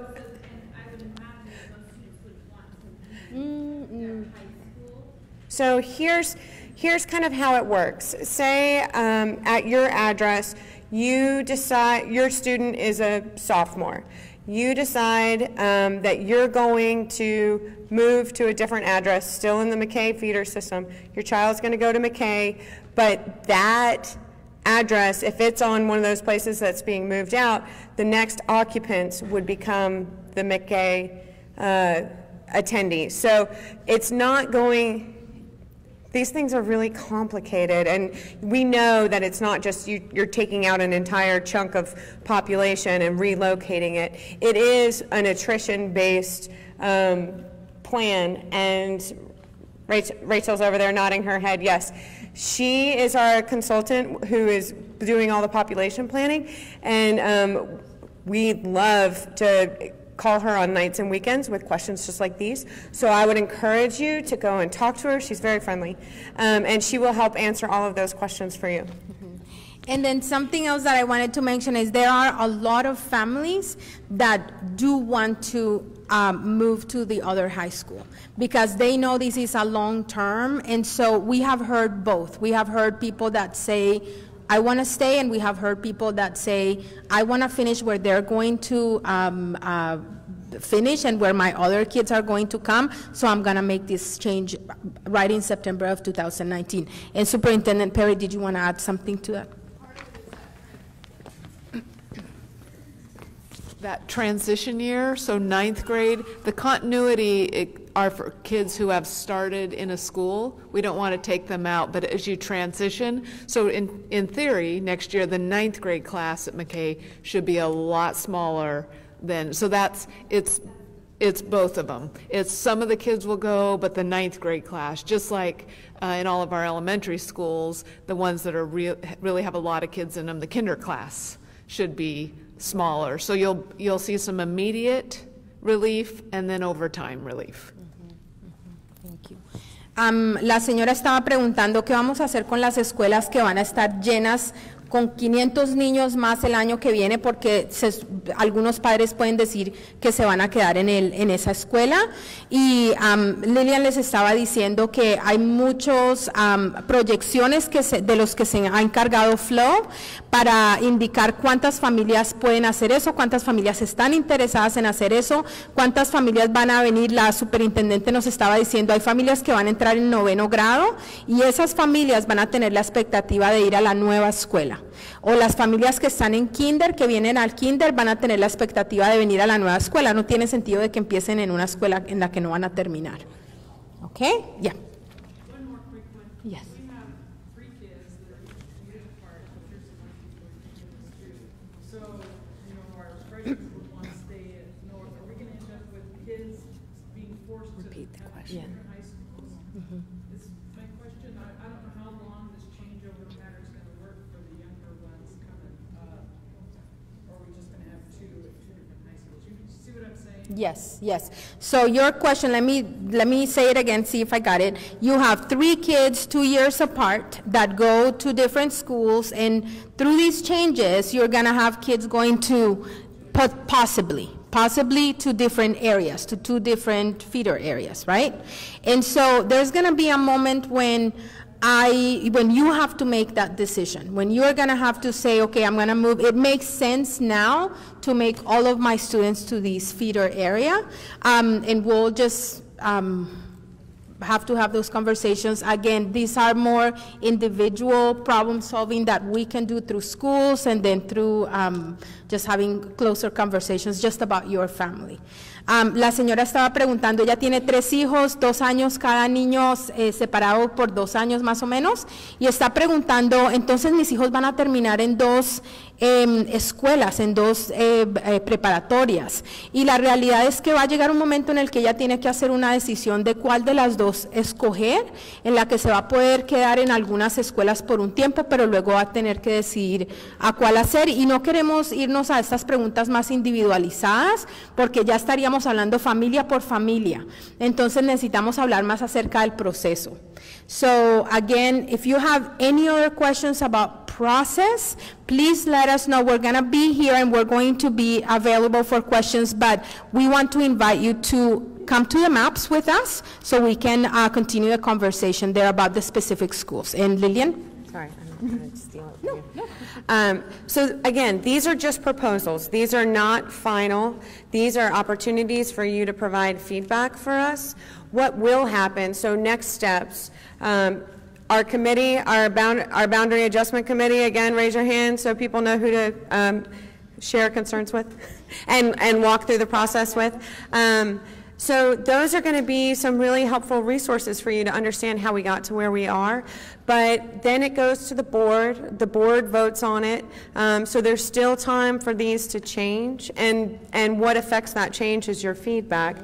So here's, here's kind of how it works. Say um, at your address, you decide, your student is a sophomore. You decide um, that you're going to move to a different address, still in the McKay feeder system. Your child's going to go to McKay, but that address, if it's on one of those places that's being moved out, the next occupants would become the McKay uh, attendees. So it's not going, these things are really complicated, and we know that it's not just you, you're taking out an entire chunk of population and relocating it. It is an attrition-based um, plan, and Rach- Rachel's over there nodding her head, yes. She is our consultant who is doing all the population planning. And um, we love to call her on nights and weekends with questions just like these. So I would encourage you to go and talk to her. She's very friendly. Um, and she will help answer all of those questions for you. And then something else that I wanted to mention is there are a lot of families that do want to um, move to the other high school because they know this is a long term. And so we have heard both. We have heard people that say, I want to stay, and we have heard people that say, I want to finish where they're going to um, uh, finish and where my other kids are going to come, so I'm going to make this change right in September of 2019. And Superintendent Perry, did you want to add something to that? that transition year, so ninth grade, the continuity it, are for kids who have started in a school. We don't want to take them out, but as you transition, so in, in theory, next year, the ninth grade class at McKay should be a lot smaller than, so that's, it's, it's both of them. It's some of the kids will go, but the ninth grade class, just like uh, in all of our elementary schools, the ones that are real, really have a lot of kids in them, the kinder class should be smaller. So you'll, you'll see some immediate relief and then over time relief. La señora estaba preguntando qué vamos a hacer con las escuelas que van a estar llenas con 500 niños más el año que viene porque algunos padres pueden decir que se van a quedar en, el, en esa escuela. Y am, Lilian les estaba diciendo que hay muchas proyecciones que se- de los que se ha encargado Flow para indicar cuántas familias pueden hacer eso, cuántas familias están interesadas en hacer eso, cuántas familias van a venir. La superintendente nos estaba diciendo, hay familias que van a entrar en noveno grado y esas familias van a tener la expectativa de ir a la nueva escuela. O las familias que están en kinder, que vienen al kinder, van a tener la expectativa de venir a la nueva escuela. No tiene sentido de que empiecen en una escuela en la que no van a terminar. ¿Ok? Ya. Yes, yes. So your question, let me, let me say it again, see if I got it. You have three kids, two years apart, that go to different schools, and through these changes, you're gonna have kids going to, possibly, possibly to different areas, to two different feeder areas, right? And so there's gonna be a moment when I, when you have to make that decision, when you're gonna have to say, okay, I'm gonna move, it makes sense now to make all of my students to this feeder area, um, and we'll just, um, have to have those conversations. Again, these are more individual problem solving that we can do through schools and then through um, just having closer conversations just about your family. La señora estaba preguntando, ella tiene tres hijos, dos años cada niño eh, separado por dos años más o menos, y está preguntando, entonces mis hijos van a terminar en dos em, escuelas, en dos eh, eh, preparatorias. Y la realidad es que va a llegar un momento en el que ella tiene que hacer una decisión de cuál de las dos escoger, en la que se va a poder quedar en algunas escuelas por un tiempo, pero luego va a tener que decidir a cuál hacer. Y no queremos irnos a estas preguntas más individualizadas, porque ya estaríamos hablando familia por familia. Entonces necesitamos hablar más acerca del proceso. So again, if you have any other questions about process, please let us know. We're going to be here and we're going to be available for questions, but we want to invite you to come to the maps with us so we can uh, continue the conversation there about the specific schools. And Lillian? Sorry, I'm not trying to steal it from you. Um, So again, these are just proposals. These are not final. These are opportunities for you to provide feedback for us. What will happen, so next steps, um, our committee, our bound, our boundary adjustment committee, again, raise your hand so people know who to um, share concerns with and, and walk through the process with. Um, So those are going to be some really helpful resources for you to understand how we got to where we are. But then it goes to the board. The board votes on it. Um, so there's still time for these to change. And, and what affects that change is your feedback.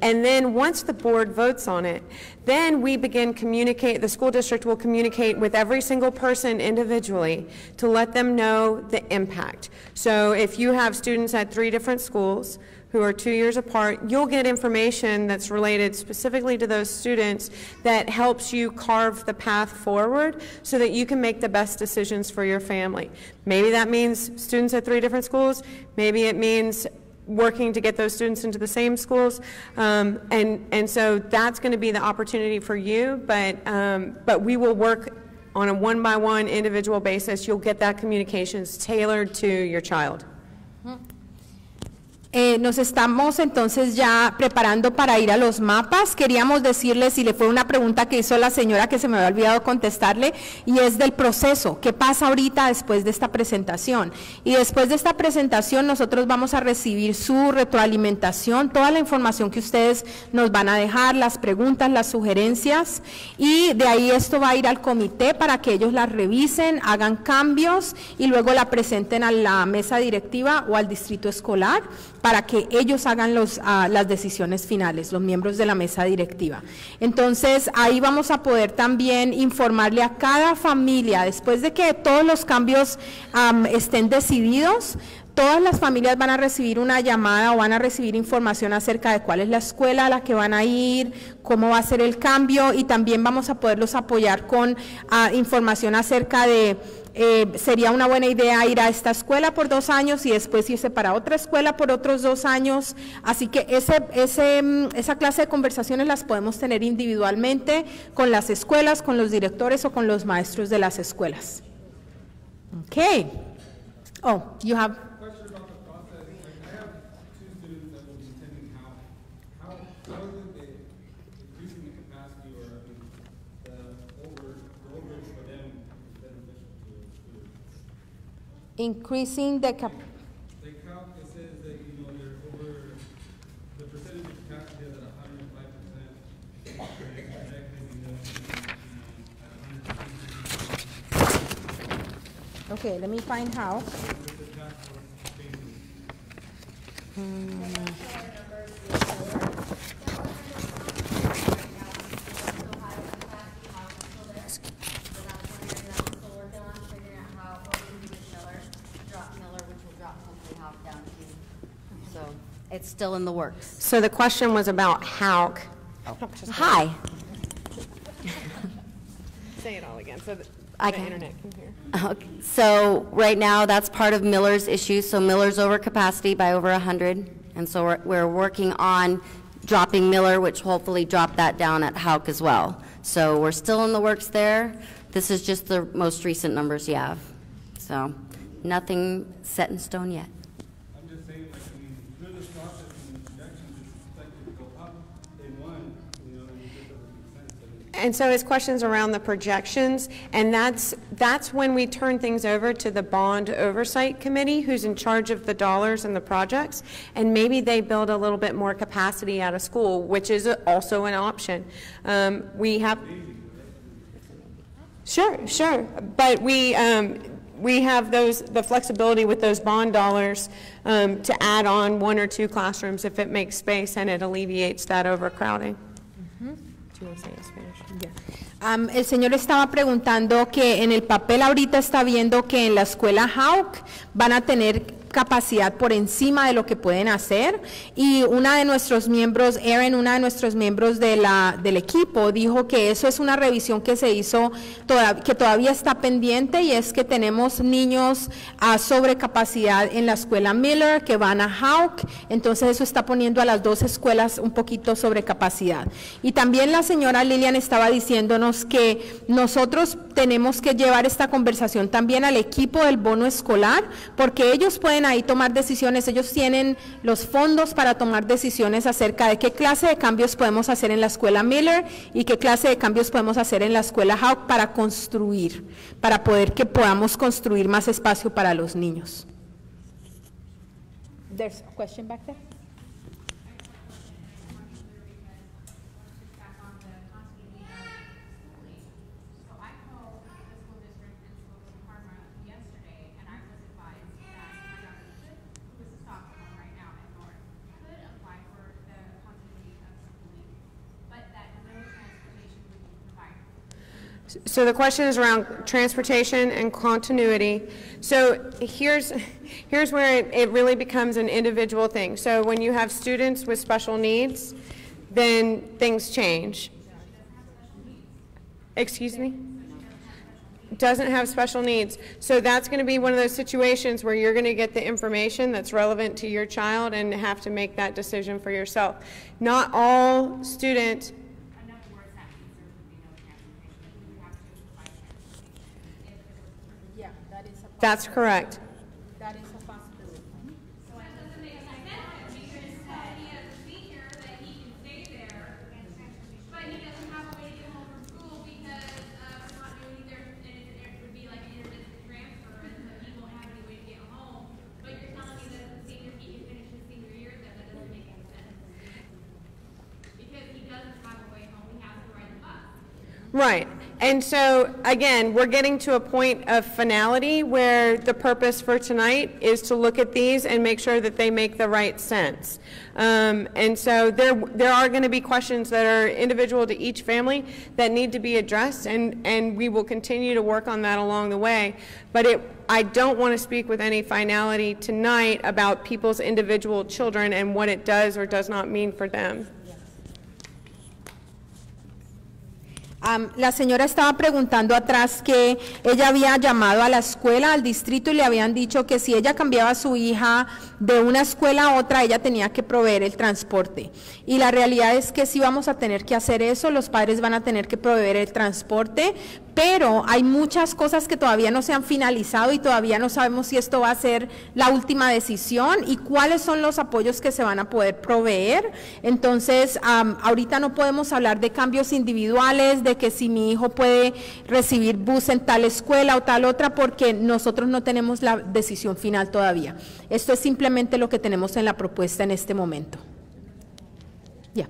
And then once the board votes on it, then we begin communicate, the school district will communicate with every single person individually to let them know the impact. So if you have students at three different schools, who are two years apart, you'll get information that's related specifically to those students that helps you carve the path forward so that you can make the best decisions for your family. Maybe that means students at three different schools, maybe it means working to get those students into the same schools. Um, and, and so that's going to be the opportunity for you, but, um, but we will work on a one-by-one individual basis. You'll get that communications tailored to your child. Eh, nos estamos entonces ya preparando para ir a los mapas. Queríamos decirle si le fue una pregunta que hizo la señora que se me había olvidado contestarle y es del proceso. ¿Qué pasa ahorita después de esta presentación? Y después de esta presentación nosotros vamos a recibir su retroalimentación, toda la información que ustedes nos van a dejar, las preguntas, las sugerencias y de ahí esto va a ir al comité para que ellos la revisen, hagan cambios y luego la presenten a la mesa directiva o al distrito escolar para que ellos hagan los, ah, las decisiones finales, los miembros de la mesa directiva. Entonces, ahí vamos a poder también informarle a cada familia, después de que todos los cambios am, estén decididos, todas las familias van a recibir una llamada o van a recibir información acerca de cuál es la escuela a la que van a ir, cómo va a ser el cambio y también vamos a poderlos apoyar con ah, información acerca de eh, sería una buena idea ir a esta escuela por dos años y después irse para otra escuela por otros dos años. Así que ese, ese, mm, esa clase de conversaciones las podemos tener individualmente con las escuelas, con los directores o con los maestros de las escuelas. Okay. Oh, you have increasing the cap Like how it says that, you know, they're over, the percentage of capacity is at hundred and five percent. Projected, you know, you know, at hundred and fifty. Okay, let me find how the task force changing. So it's still in the works. So the question was about Houck. Oh. Hi. Say it all again so that I the can. internet can hear. Okay, So right now, that's part of Miller's issue. So Miller's over capacity by over 100. And so we're, we're working on dropping Miller, which hopefully drop that down at Houck as well. So we're still in the works there. This is just the most recent numbers you have. So nothing set in stone yet. I'm just saying, like, I mean, through this process and projections, it's expected to go up in one, you know, and it just doesn't make sense. I mean, And so his question's around the projections, and that's, that's when we turn things over to the Bond Oversight Committee, who's in charge of the dollars and the projects, and maybe they build a little bit more capacity out of school, which is also an option. Um, We have... Sure, sure, but we, um, we have those, the flexibility with those bond dollars um, to add on one or two classrooms if it makes space and it alleviates that overcrowding. Do you el señor estaba preguntando que en el papel ahorita está viendo que en la escuela Hawk van a tener capacidad por encima de lo que pueden hacer y una de nuestros miembros, Erin, una de nuestros miembros de la, del equipo dijo que eso es una revisión que se hizo, toda- que todavía está pendiente y es que tenemos niños a sobrecapacidad en la escuela Miller que van a Hawk, entonces eso está poniendo a las dos escuelas un poquito sobre capacidad. Y también la señora Lilian estaba diciéndonos que nosotros tenemos que llevar esta conversación también al equipo del bono escolar, porque ellos ahí tomar decisiones, ellos tienen los fondos para tomar decisiones acerca de qué clase de cambios podemos hacer en la escuela Miller y qué clase de cambios podemos hacer en la escuela Hawk para construir, para poder que podamos construir más espacio para los niños. So the question is around transportation and continuity. So here's, here's where it, it really becomes an individual thing. So when you have students with special needs, then things change. Excuse me? Doesn't have special needs. So that's going to be one of those situations where you're going to get the information that's relevant to your child and have to make that decision for yourself. Not all student That's correct. That is a possibility. So that doesn't make sense, because he has a senior that he can stay there, but he doesn't have a way to get home from school because, uh, we're not doing there, and it, it would be like an intermittent transfer, and so he won't have any way to get home. But you're telling me that as senior, he can finish his senior year, then that doesn't make any sense. Because he doesn't have a way home, he has to ride the bus. Right. And so, again, we're getting to a point of finality where the purpose for tonight is to look at these and make sure that they make the right sense. Um, and so there, there are going to be questions that are individual to each family that need to be addressed, and, and we will continue to work on that along the way. But it, I don't want to speak with any finality tonight about people's individual children and what it does or does not mean for them. La señora estaba preguntando atrás que ella había llamado a la escuela, al distrito, y le habían dicho que si ella cambiaba a su hija de una escuela a otra, ella tenía que proveer el transporte. Y la realidad es que sí vamos a tener que hacer eso, los padres van a tener que proveer el transporte, pero hay muchas cosas que todavía no se han finalizado y todavía no sabemos si esto va a ser la última decisión y cuáles son los apoyos que se van a poder proveer. Entonces, ahorita no podemos hablar de cambios individuales, de que si mi hijo puede recibir bus en tal escuela o tal otra, porque nosotros no tenemos la decisión final todavía. Esto es simplemente lo que tenemos en la propuesta en este momento. Ya.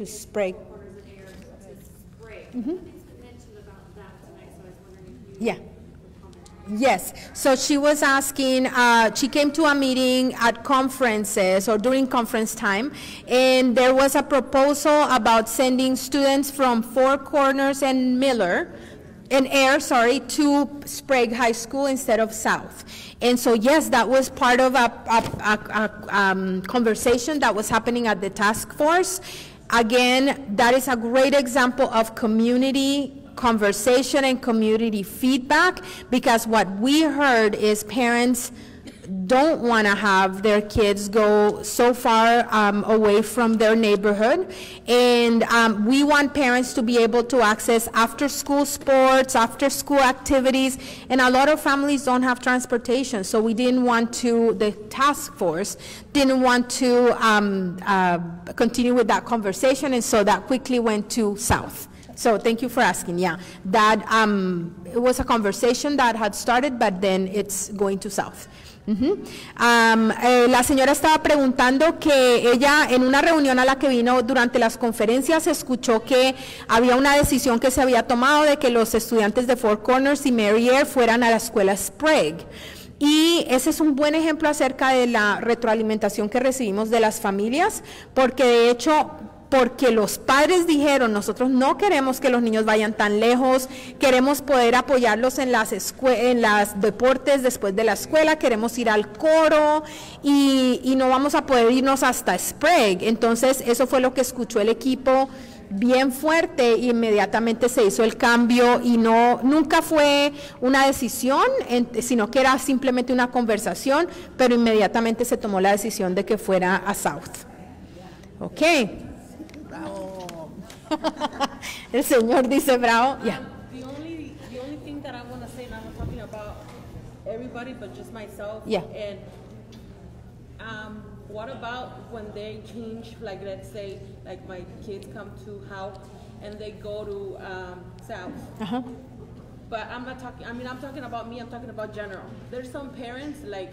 Was wondering if you Yeah. Yes, so she was asking, uh, she came to a meeting at conferences or during conference time, and there was a proposal about sending students from Four Corners and Miller, and Air, sorry, to Sprague High School instead of South. And so, yes, that was part of a, a, a, a, um, conversation that was happening at the task force. Again, that is a great example of community conversation and community feedback because what we heard is parents don't want to have their kids go so far um, away from their neighborhood. And um, we want parents to be able to access after school sports, after school activities. And a lot of families don't have transportation. So we didn't want to, the task force didn't want to um, uh, continue with that conversation. And so that quickly went to South. So thank you for asking. Yeah, that um, it was a conversation that had started, but then it's going to South. Eh, la señora estaba preguntando que ella en una reunión a la que vino durante las conferencias escuchó que había una decisión que se había tomado de que los estudiantes de Four Corners y Mary Air fueran a la escuela Sprague. Y ese es un buen ejemplo acerca de la retroalimentación que recibimos de las familias, porque de hecho porque los padres dijeron, nosotros no queremos que los niños vayan tan lejos, queremos poder apoyarlos en las, en las deportes después de la escuela, queremos ir al coro y, no vamos a poder irnos hasta Sprague. Entonces, eso fue lo que escuchó el equipo bien fuerte y inmediatamente se hizo el cambio y no nunca fue una decisión, sino que era simplemente una conversación, pero inmediatamente se tomó la decisión de que fuera a South. Ok. El señor dice bravo. Ya. The only, the only thing that I wanna say, and I'm not talking about everybody, but just myself. Yeah. And, um, what about when they change, like, let's say, like, my kids come to Howe and they go to, um, South. Ajá. But I'm not talking, I mean, I'm talking about me, I'm talking about general. There's some parents, like,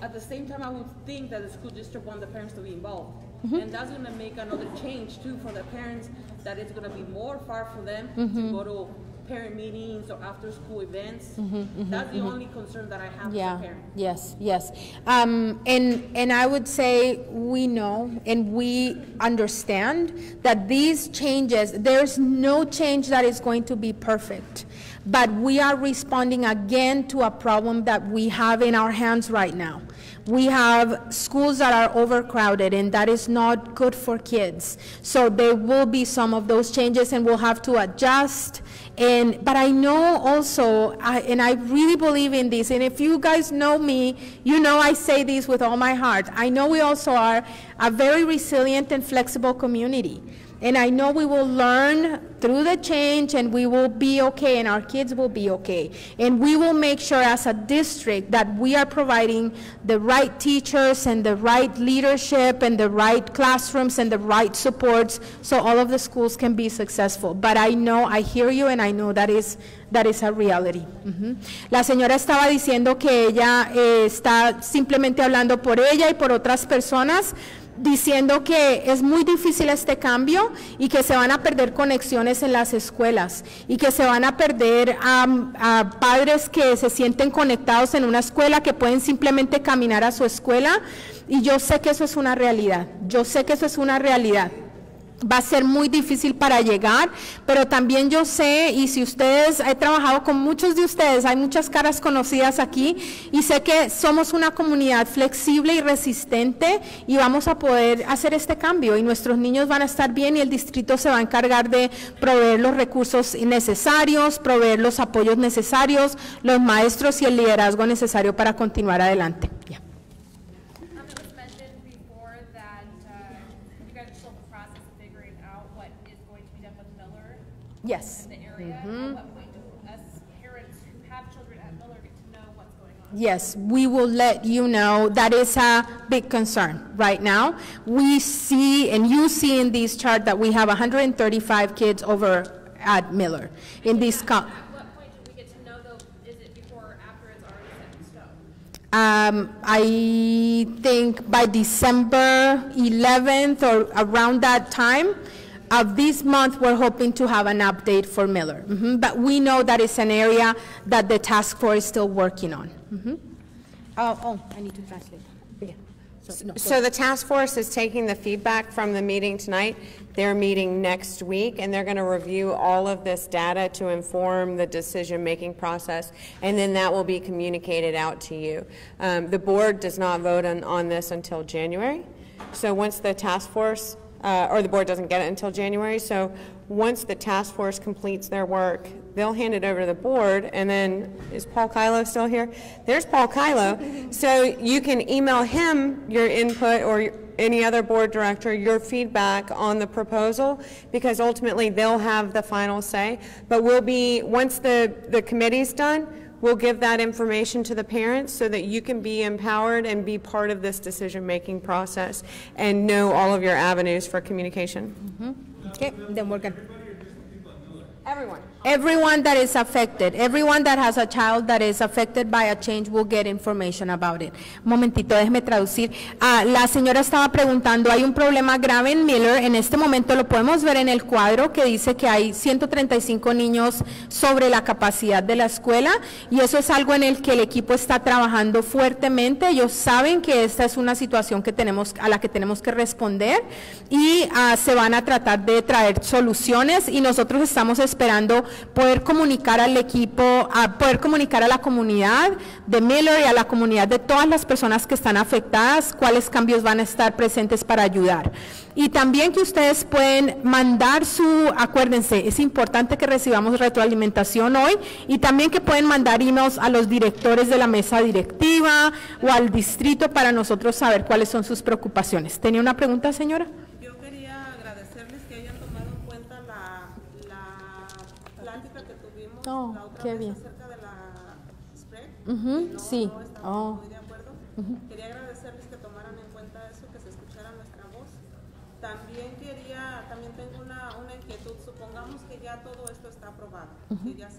at the same time, I would think that the school district want the parents to be involved. Mhm. And that's gonna make another change too for the parents, that it's gonna be more far for them to Mhm. go to parent meetings or after-school events. Mhm, mhm, That's the mhm. only concern that I have as Yeah, a parent. yes, yes. Um, and, and I would say we know and we understand that these changes, there's no change that is going to be perfect. But we are responding again to a problem that we have in our hands right now. We have schools that are overcrowded, and that is not good for kids. So there will be some of those changes, and we'll have to adjust. And but I know also, I, and I really believe in this. And if you guys know me, you know I say this with all my heart. I know we also are a very resilient and flexible community. And I know we will learn through the change and we will be okay and our kids will be okay. And we will make sure as a district that we are providing the right teachers and the right leadership and the right classrooms and the right supports so all of the schools can be successful. But I know, I hear you and I know that is, that is a reality. Ujú. La señora estaba diciendo que ella eh, está simplemente hablando por ella y por otras personas diciendo que es muy difícil este cambio y que se van a perder conexiones en las escuelas y que se van a perder a padres que se sienten conectados en una escuela, que pueden simplemente caminar a su escuela. Y yo sé que eso es una realidad, yo sé que eso es una realidad. Va a ser muy difícil para llegar, pero también yo sé, y si ustedes, he trabajado con muchos de ustedes, hay muchas caras conocidas aquí, y sé que somos una comunidad flexible y resistente y vamos a poder hacer este cambio y nuestros niños van a estar bien y el distrito se va a encargar de proveer los recursos necesarios, proveer los apoyos necesarios, los maestros y el liderazgo necesario para continuar adelante. Going on? Yes, we will let you know. That is a big concern right now. We see, and you see in this chart that we have 135 kids over at Miller in this. co- At what point do we get to know though, is it before or after it's already set in stone? Um, I think by December 11th or around that time of this month, we're hoping to have an update for Miller. Mhm, But we know that it's an area that the task force is still working on. Mhm. Oh, oh, I need to translate. Yeah. So, no, So the task force is taking the feedback from the meeting tonight. They're meeting next week, and they're going to review all of this data to inform the decision-making process, and then that will be communicated out to you. Um, The board does not vote on, on this until January. So once the task force, uh, or the board doesn't get it until January, so once the task force completes their work, they'll hand it over to the board, and then, is Paul Kyllo still here? There's Paul Kyllo. So you can email him your input or any other board director, your feedback on the proposal, because ultimately they'll have the final say. But we'll be, once the, the committee's done, we'll give that information to the parents so that you can be empowered and be part of this decision-making process and know all of your avenues for communication. Mm-hmm. Okay, then we're good. Everyone. Everyone that is affected, everyone that has a child that is affected by a change will get information about it. Un momentito, déjeme traducir. Ah, la señora estaba preguntando, hay un problema grave en Miller, en este momento lo podemos ver en el cuadro que dice que hay 135 niños sobre la capacidad de la escuela y eso es algo en el que el equipo está trabajando fuertemente. Ellos saben que esta es una situación que tenemos, a la que tenemos que responder y ah, se van a tratar de traer soluciones y nosotros estamos esperando poder comunicar al equipo, a poder comunicar a la comunidad de Miller y a la comunidad de todas las personas que están afectadas cuáles cambios van a estar presentes para ayudar. Y también que ustedes pueden mandar su, acuérdense, es importante que recibamos retroalimentación hoy y también que pueden mandar emails a los directores de la mesa directiva o al distrito para nosotros saber cuáles son sus preocupaciones. ¿Tenía una pregunta, señora? Yo quería agradecerles que hayan tomado en cuenta la, la plática que tuvimos Oh, la otra qué vez bien. acerca de la spread. Ujú, que no, sí. no estamos Oh. muy de acuerdo. Ujú. Quería agradecerles que tomaran en cuenta eso, que se escuchara nuestra voz. También quería, también tengo una, una inquietud. Supongamos que ya todo esto está aprobado, que ya se.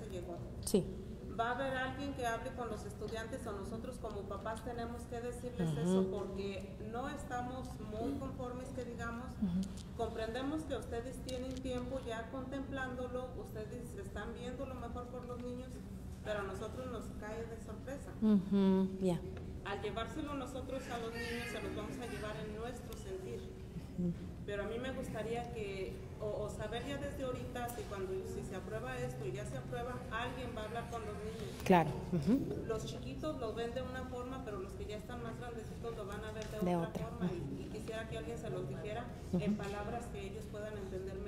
Va a haber alguien que hable con los estudiantes o nosotros como papás tenemos que decirles eso porque no estamos muy conformes que digamos. Comprendemos que ustedes tienen tiempo ya contemplándolo, ustedes están viendo lo mejor por los niños, pero a nosotros nos cae de sorpresa. Ya. Al llevárselo nosotros a los niños se los vamos a llevar en nuestro sentir. Pero a mí me gustaría que, o, o saber ya desde ahorita, si cuando si se aprueba esto y ya se aprueba, alguien va a hablar con los niños. Claro. Los chiquitos lo ven de una forma, pero los que ya están más grandecitos lo van a ver de, De otra, otra. forma. Y, y quisiera que alguien se los dijera en palabras que ellos puedan entender.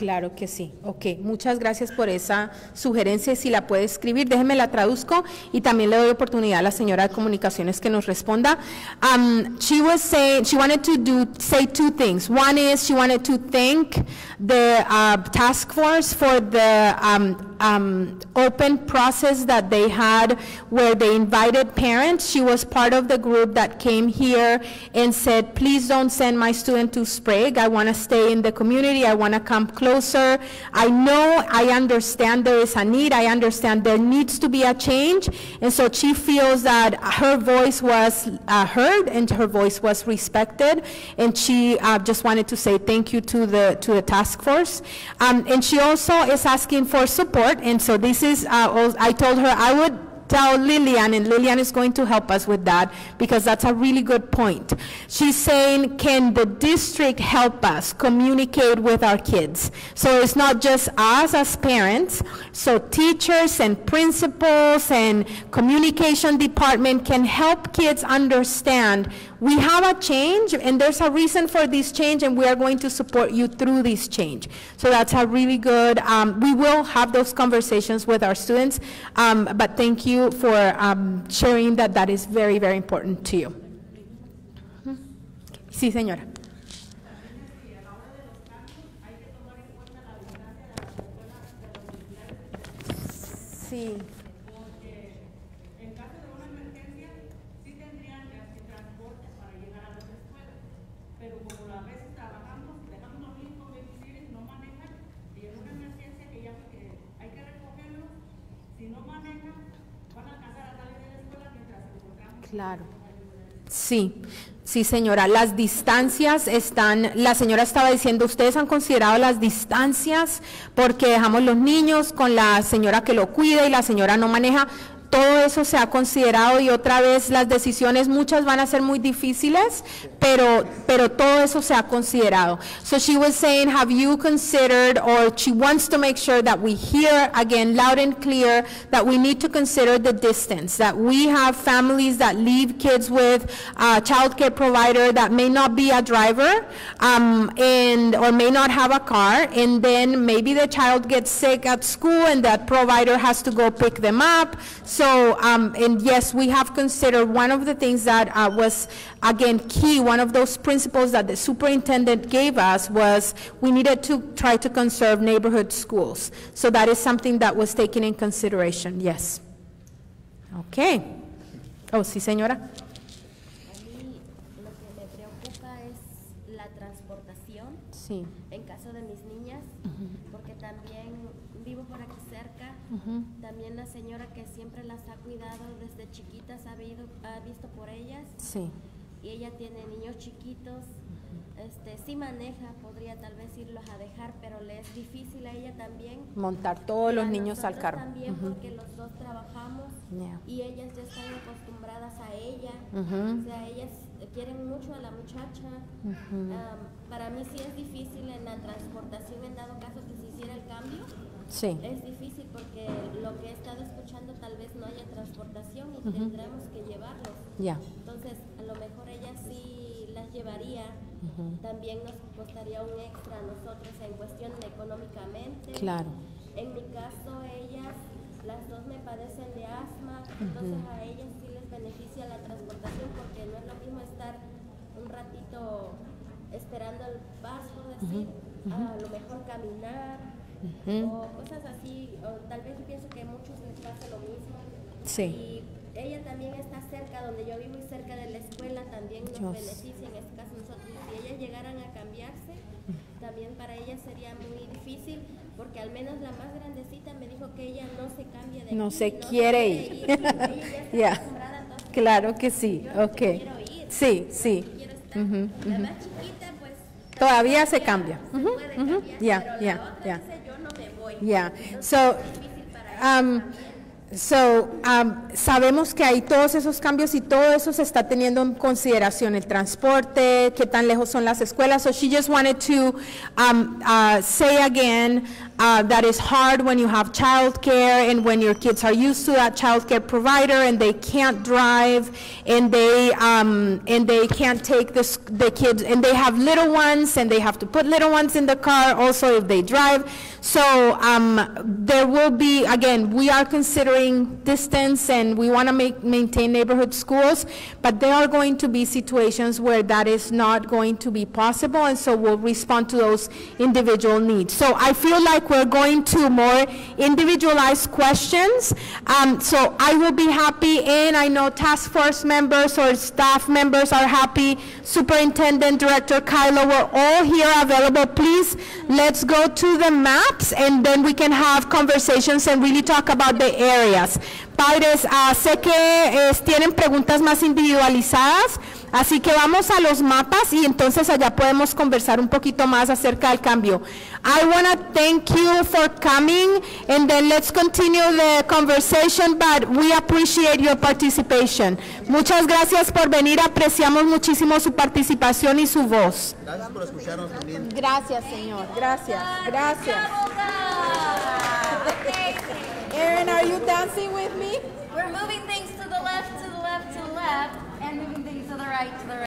Claro que sí. Ok, muchas gracias por esa sugerencia. Si la puede escribir, déjeme la traduzco y también le doy oportunidad a la señora de comunicaciones que nos responda. Um, she was saying she wanted to do say two things. One is she wanted to thank the uh, task force for the um, um, open process that they had where they invited parents. She was part of the group that came here and said, please don't send my student to Sprague. I want to stay in the community. I want to come closer. I know, I understand there is a need. I understand there needs to be a change. And so she feels that her voice was uh, heard and her voice was respected. And she uh, just wanted to say thank you to the, to the task force. Um, and she also is asking for support. And so this is, uh, I told her I would tell Lillian, and Lillian is going to help us with that because that's a really good point. She's saying, can the district help us communicate with our kids? So it's not just us as parents, so teachers and principals and communication department can help kids understand we have a change and there's a reason for this change and we are going to support you through this change. So that's a really good, um, we will have those conversations with our students, um, but thank you for um, sharing that that is very, very important to you. Sí, señora. Sí. Claro. Sí, sí, señora. Las distancias están, la señora estaba diciendo, ustedes han considerado las distancias porque dejamos los niños con la señora que lo cuida y la señora no maneja. Todo eso se ha considerado y otra vez las decisiones, muchas van a ser muy difíciles, pero, pero todo eso se ha considerado. So she was saying, have you considered, or she wants to make sure that we hear again loud and clear that we need to consider the distance, that we have families that leave kids with a child care provider that may not be a driver um, and or may not have a car, and then maybe the child gets sick at school and that provider has to go pick them up. So, um, and yes, we have considered one of the things that uh, was again key, one of those principles that the superintendent gave us was we needed to try to conserve neighborhood schools. So that is something that was taken in consideration, yes. Okay. Oh, sí, señora. Sí. Y ella tiene niños chiquitos. Este, sí maneja, podría tal vez irlos a dejar, pero le es difícil a ella también. Montar todos los niños al carro. También porque los dos trabajamos Yeah. y ellas ya están acostumbradas a ella. O sea, ellas quieren mucho a la muchacha. Am, para mí sí es difícil en la transportación, en dado caso que se hiciera el cambio. Sí. Es difícil porque lo que he estado escuchando tal vez no haya transportación y tendremos que llevarlos. Ya. Llevaría. También nos costaría un extra a nosotros en cuestión económicamente. Claro. En mi caso, ellas, las dos me padecen de asma, entonces a ellas sí les beneficia la transportación porque no es lo mismo estar un ratito esperando el por decir, a lo mejor caminar o cosas así, o tal vez yo pienso que a muchos les pasa lo mismo. Sí. Y ella también está cerca, donde yo vivo y cerca de la escuela, también nos Dios. beneficia en este caso nosotros. Si ellas llegaran a cambiarse, también para ellas sería muy difícil porque al menos la más grandecita me dijo que ella no se cambia de No aquí, se quiere ir. ir. Ella ya Ya. todas Claro que sí, ok. quiero ir. Sí, sí. quiero estar. Ujú, La más chiquita, pues, Todavía se cambia. Ya, ya, ya. yo no. Yeah. Entonces, So, ella um. So, um, sabemos que hay todos esos cambios y todo eso se está teniendo en consideración, el transporte, qué tan lejos son las escuelas. So she just wanted to um, uh, say again uh, that it's hard when you have childcare and when your kids are used to that childcare provider and they can't drive and they um, and they can't take the, the kids and they have little ones and they have to put little ones in the car also if they drive. So um, there will be, again, we are considering distance and we want to maintain neighborhood schools, but there are going to be situations where that is not going to be possible, and so we'll respond to those individual needs. So I feel like we're going to more individualized questions. Um, so I will be happy, and I know task force members or staff members are happy. Superintendent, Director Kyllo, we're all here available. Please, let's go to the maps, and then we can have conversations and really talk about the areas. Padres, ah, sé que eh, tienen preguntas más individualizadas, así que vamos a los mapas y entonces allá podemos conversar un poquito más acerca del cambio. I want to thank you for coming, and then let's continue the conversation, but we appreciate your participation. Muchas gracias por venir, apreciamos muchísimo su participación y su voz. Gracias por escucharnos también. Gracias, señor. Gracias. Gracias. Aaron, are you dancing with me? We're moving things to the left, to the left, to the left, and moving the right, to the right.